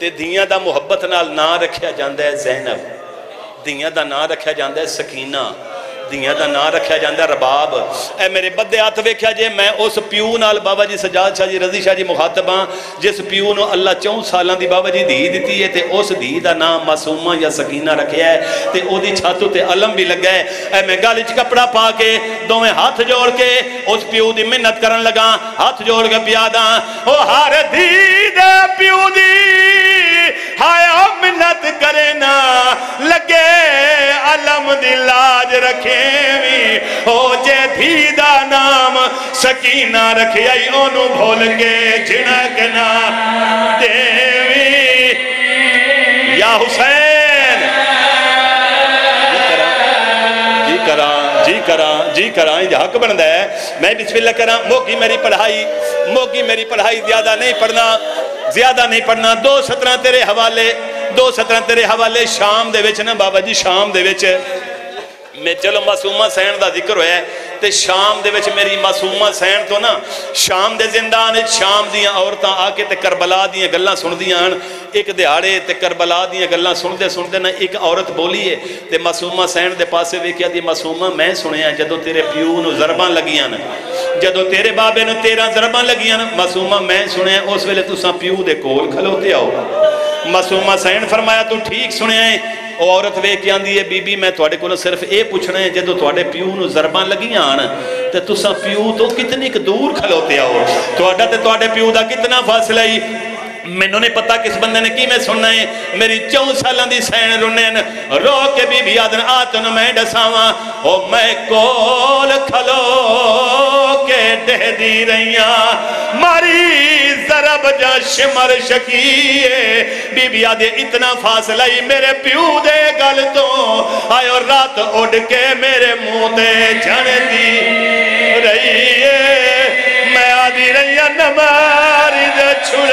तो धिया का मुहब्बत नाल ना रख्या जाता है जैनब। धिया का ना रख्या जाता है सकीना। ਧੀਆਂ ਦਾ ਨਾਂ ਰੱਖਿਆ ਜਾਂਦਾ ਰਬਾਬ ਐ ਮੇਰੇ ਬੱਦੇ ਹੱਥ ਵੇਖਿਆ ਜੇ ਮੈਂ ਉਸ ਪਿਓ ਨਾਲ ਬਾਬਾ ਜੀ ਸਜਾਦ ਸ਼ਾਹ ਜੀ ਰਜ਼ੀ ਸ਼ਾਹ ਜੀ ਮੁਖਾਤਬਾਂ ਜਿਸ ਪਿਓ ਨੂੰ ਅੱਲਾ 4 ਸਾਲਾਂ ਦੀ ਬਾਬਾ ਜੀ ਧੀ ਦਿੱਤੀ ਹੈ ਤੇ ਉਸ ਧੀ ਦਾ ਨਾਮ ਮਾਸੂਮਾ ਜਾਂ ਸਕੀਨਾ ਰੱਖਿਆ ਹੈ ਤੇ ਉਹਦੀ ਛੱਤ ਉਤੇ ਅਲਮ ਵੀ ਲੱਗਾ ਹੈ ਐ ਮੈਂ ਗਲ 'ਚ ਕਪੜਾ ਪਾ ਕੇ ਦੋਵੇਂ ਹੱਥ ਜੋੜ ਕੇ ਉਸ ਪਿਓ ਦੀ ਮਿਹਨਤ ਕਰਨ ਲਗਾ ਹੱਥ ਜੋੜ ਕੇ ਪਿਆਦਾ ਉਹ ਹਰ ਧੀ ਦੇ ਪਿਓ ਦੀ ਹਾਇਆ ਮਿਹਨਤ ਕਰੇ ਨਾ ਲੱਗੇ ਅਲਮ ਦੀ लाज रखे भी ओ जे धी नाम, सकीना रखिया ओनू भूल के झिणक देवी, या हुसैन। जी करा जी करा जी करा ये हक बनता है। मैं बिस्मिल्ला करा, मोगी मेरी पढ़ाई, मोगी मेरी पढ़ाई ज़्यादा नहीं पढ़ना, ज़्यादा नहीं पढ़ना। दो सत्रह तेरे हवाले, दो सत्रह तेरे हवाले, शाम दे बाबा जी, शाम दे मैं चलो मासूमा सैन का ज़िक्र हो तो शाम के मेरी मासूमा सैन तो ना, शाम के ज़िंदा ने, शाम दियाँ औरत आके तो करबला दल्ला सुन दया एक दिहाड़े तो करबला दल् सुनते सुनते ना एक औरत बोली है तो मासूमा सैन के पास वेख्या दी मासूमा, मैं सुनया जो तेरे प्यू न जरबा लगिया जदों तेरे बाबे तेरह जरबा लगिया मासूमा, मैं सुनया उस वे तुसा प्यू दे कोल खलोते आओ। मासूमा सैन फरमाया, तू ठीक सुनया ਉਹ ਔਰਤ ਵੇਖ ਕੇ ਆਂਦੀ ਹੈ ਬੀਬੀ ਮੈਂ ਤੁਹਾਡੇ ਕੋਲੋਂ ਸਿਰਫ ਇਹ ਪੁੱਛਣਾ ਹੈ ਜਦੋਂ ਤੁਹਾਡੇ ਪਿਓ ਨੂੰ ਜ਼ਰਬਾਂ ਲੱਗੀਆਂ ਹਨ ਤੇ ਤੁਸੀਂ ਪਿਓ ਤੋਂ ਕਿਤਨੀ ਕੁ ਦੂਰ ਖਲੋਤੇ ਆਓ ਤੁਹਾਡਾ ਤੇ ਤੁਹਾਡੇ ਪਿਓ ਦਾ ਕਿਤਨਾ ਫਾਸਲਾ ਹੀ ਮੈਨੂੰ ਨਹੀਂ ਪਤਾ ਕਿਸ ਬੰਦੇ ਨੇ ਕਿਵੇਂ ਸੁਣਨਾ ਹੈ ਮੇਰੀ 4 ਸਾਲਾਂ ਦੀ ਸੈਣ ਰੁੰਨੇ ਨੇ ਰੋ ਕੇ ਬੀਬੀ ਆਦਨ ਆ ਤੈਨੂੰ ਮੈਂ ਦਸਾਵਾਂ ਉਹ ਮੈਂ ਕੋਲ ਖਲੋ ਕੇ ਡਹਦੀ ਰਹੀਆਂ ਮਾਰੀ ਜ਼ਰਬ ਜਾ ਸ਼ਮਰ ਸ਼ਕੀਏ ਬੀਬੀ ਆਦੇ ਇਤਨਾ ਫਾਸਲਾ ਹੀ ਮੇਰੇ ਪਿਓ ਦੇ ਗਲ ਤੋਂ ਆਇਓ ਰਾਤ ਉੱਡ ਕੇ ਮੇਰੇ ਮੂੰਹ ਤੇ ਜਣਦੀ ਰਹੀਏ नमारी सुल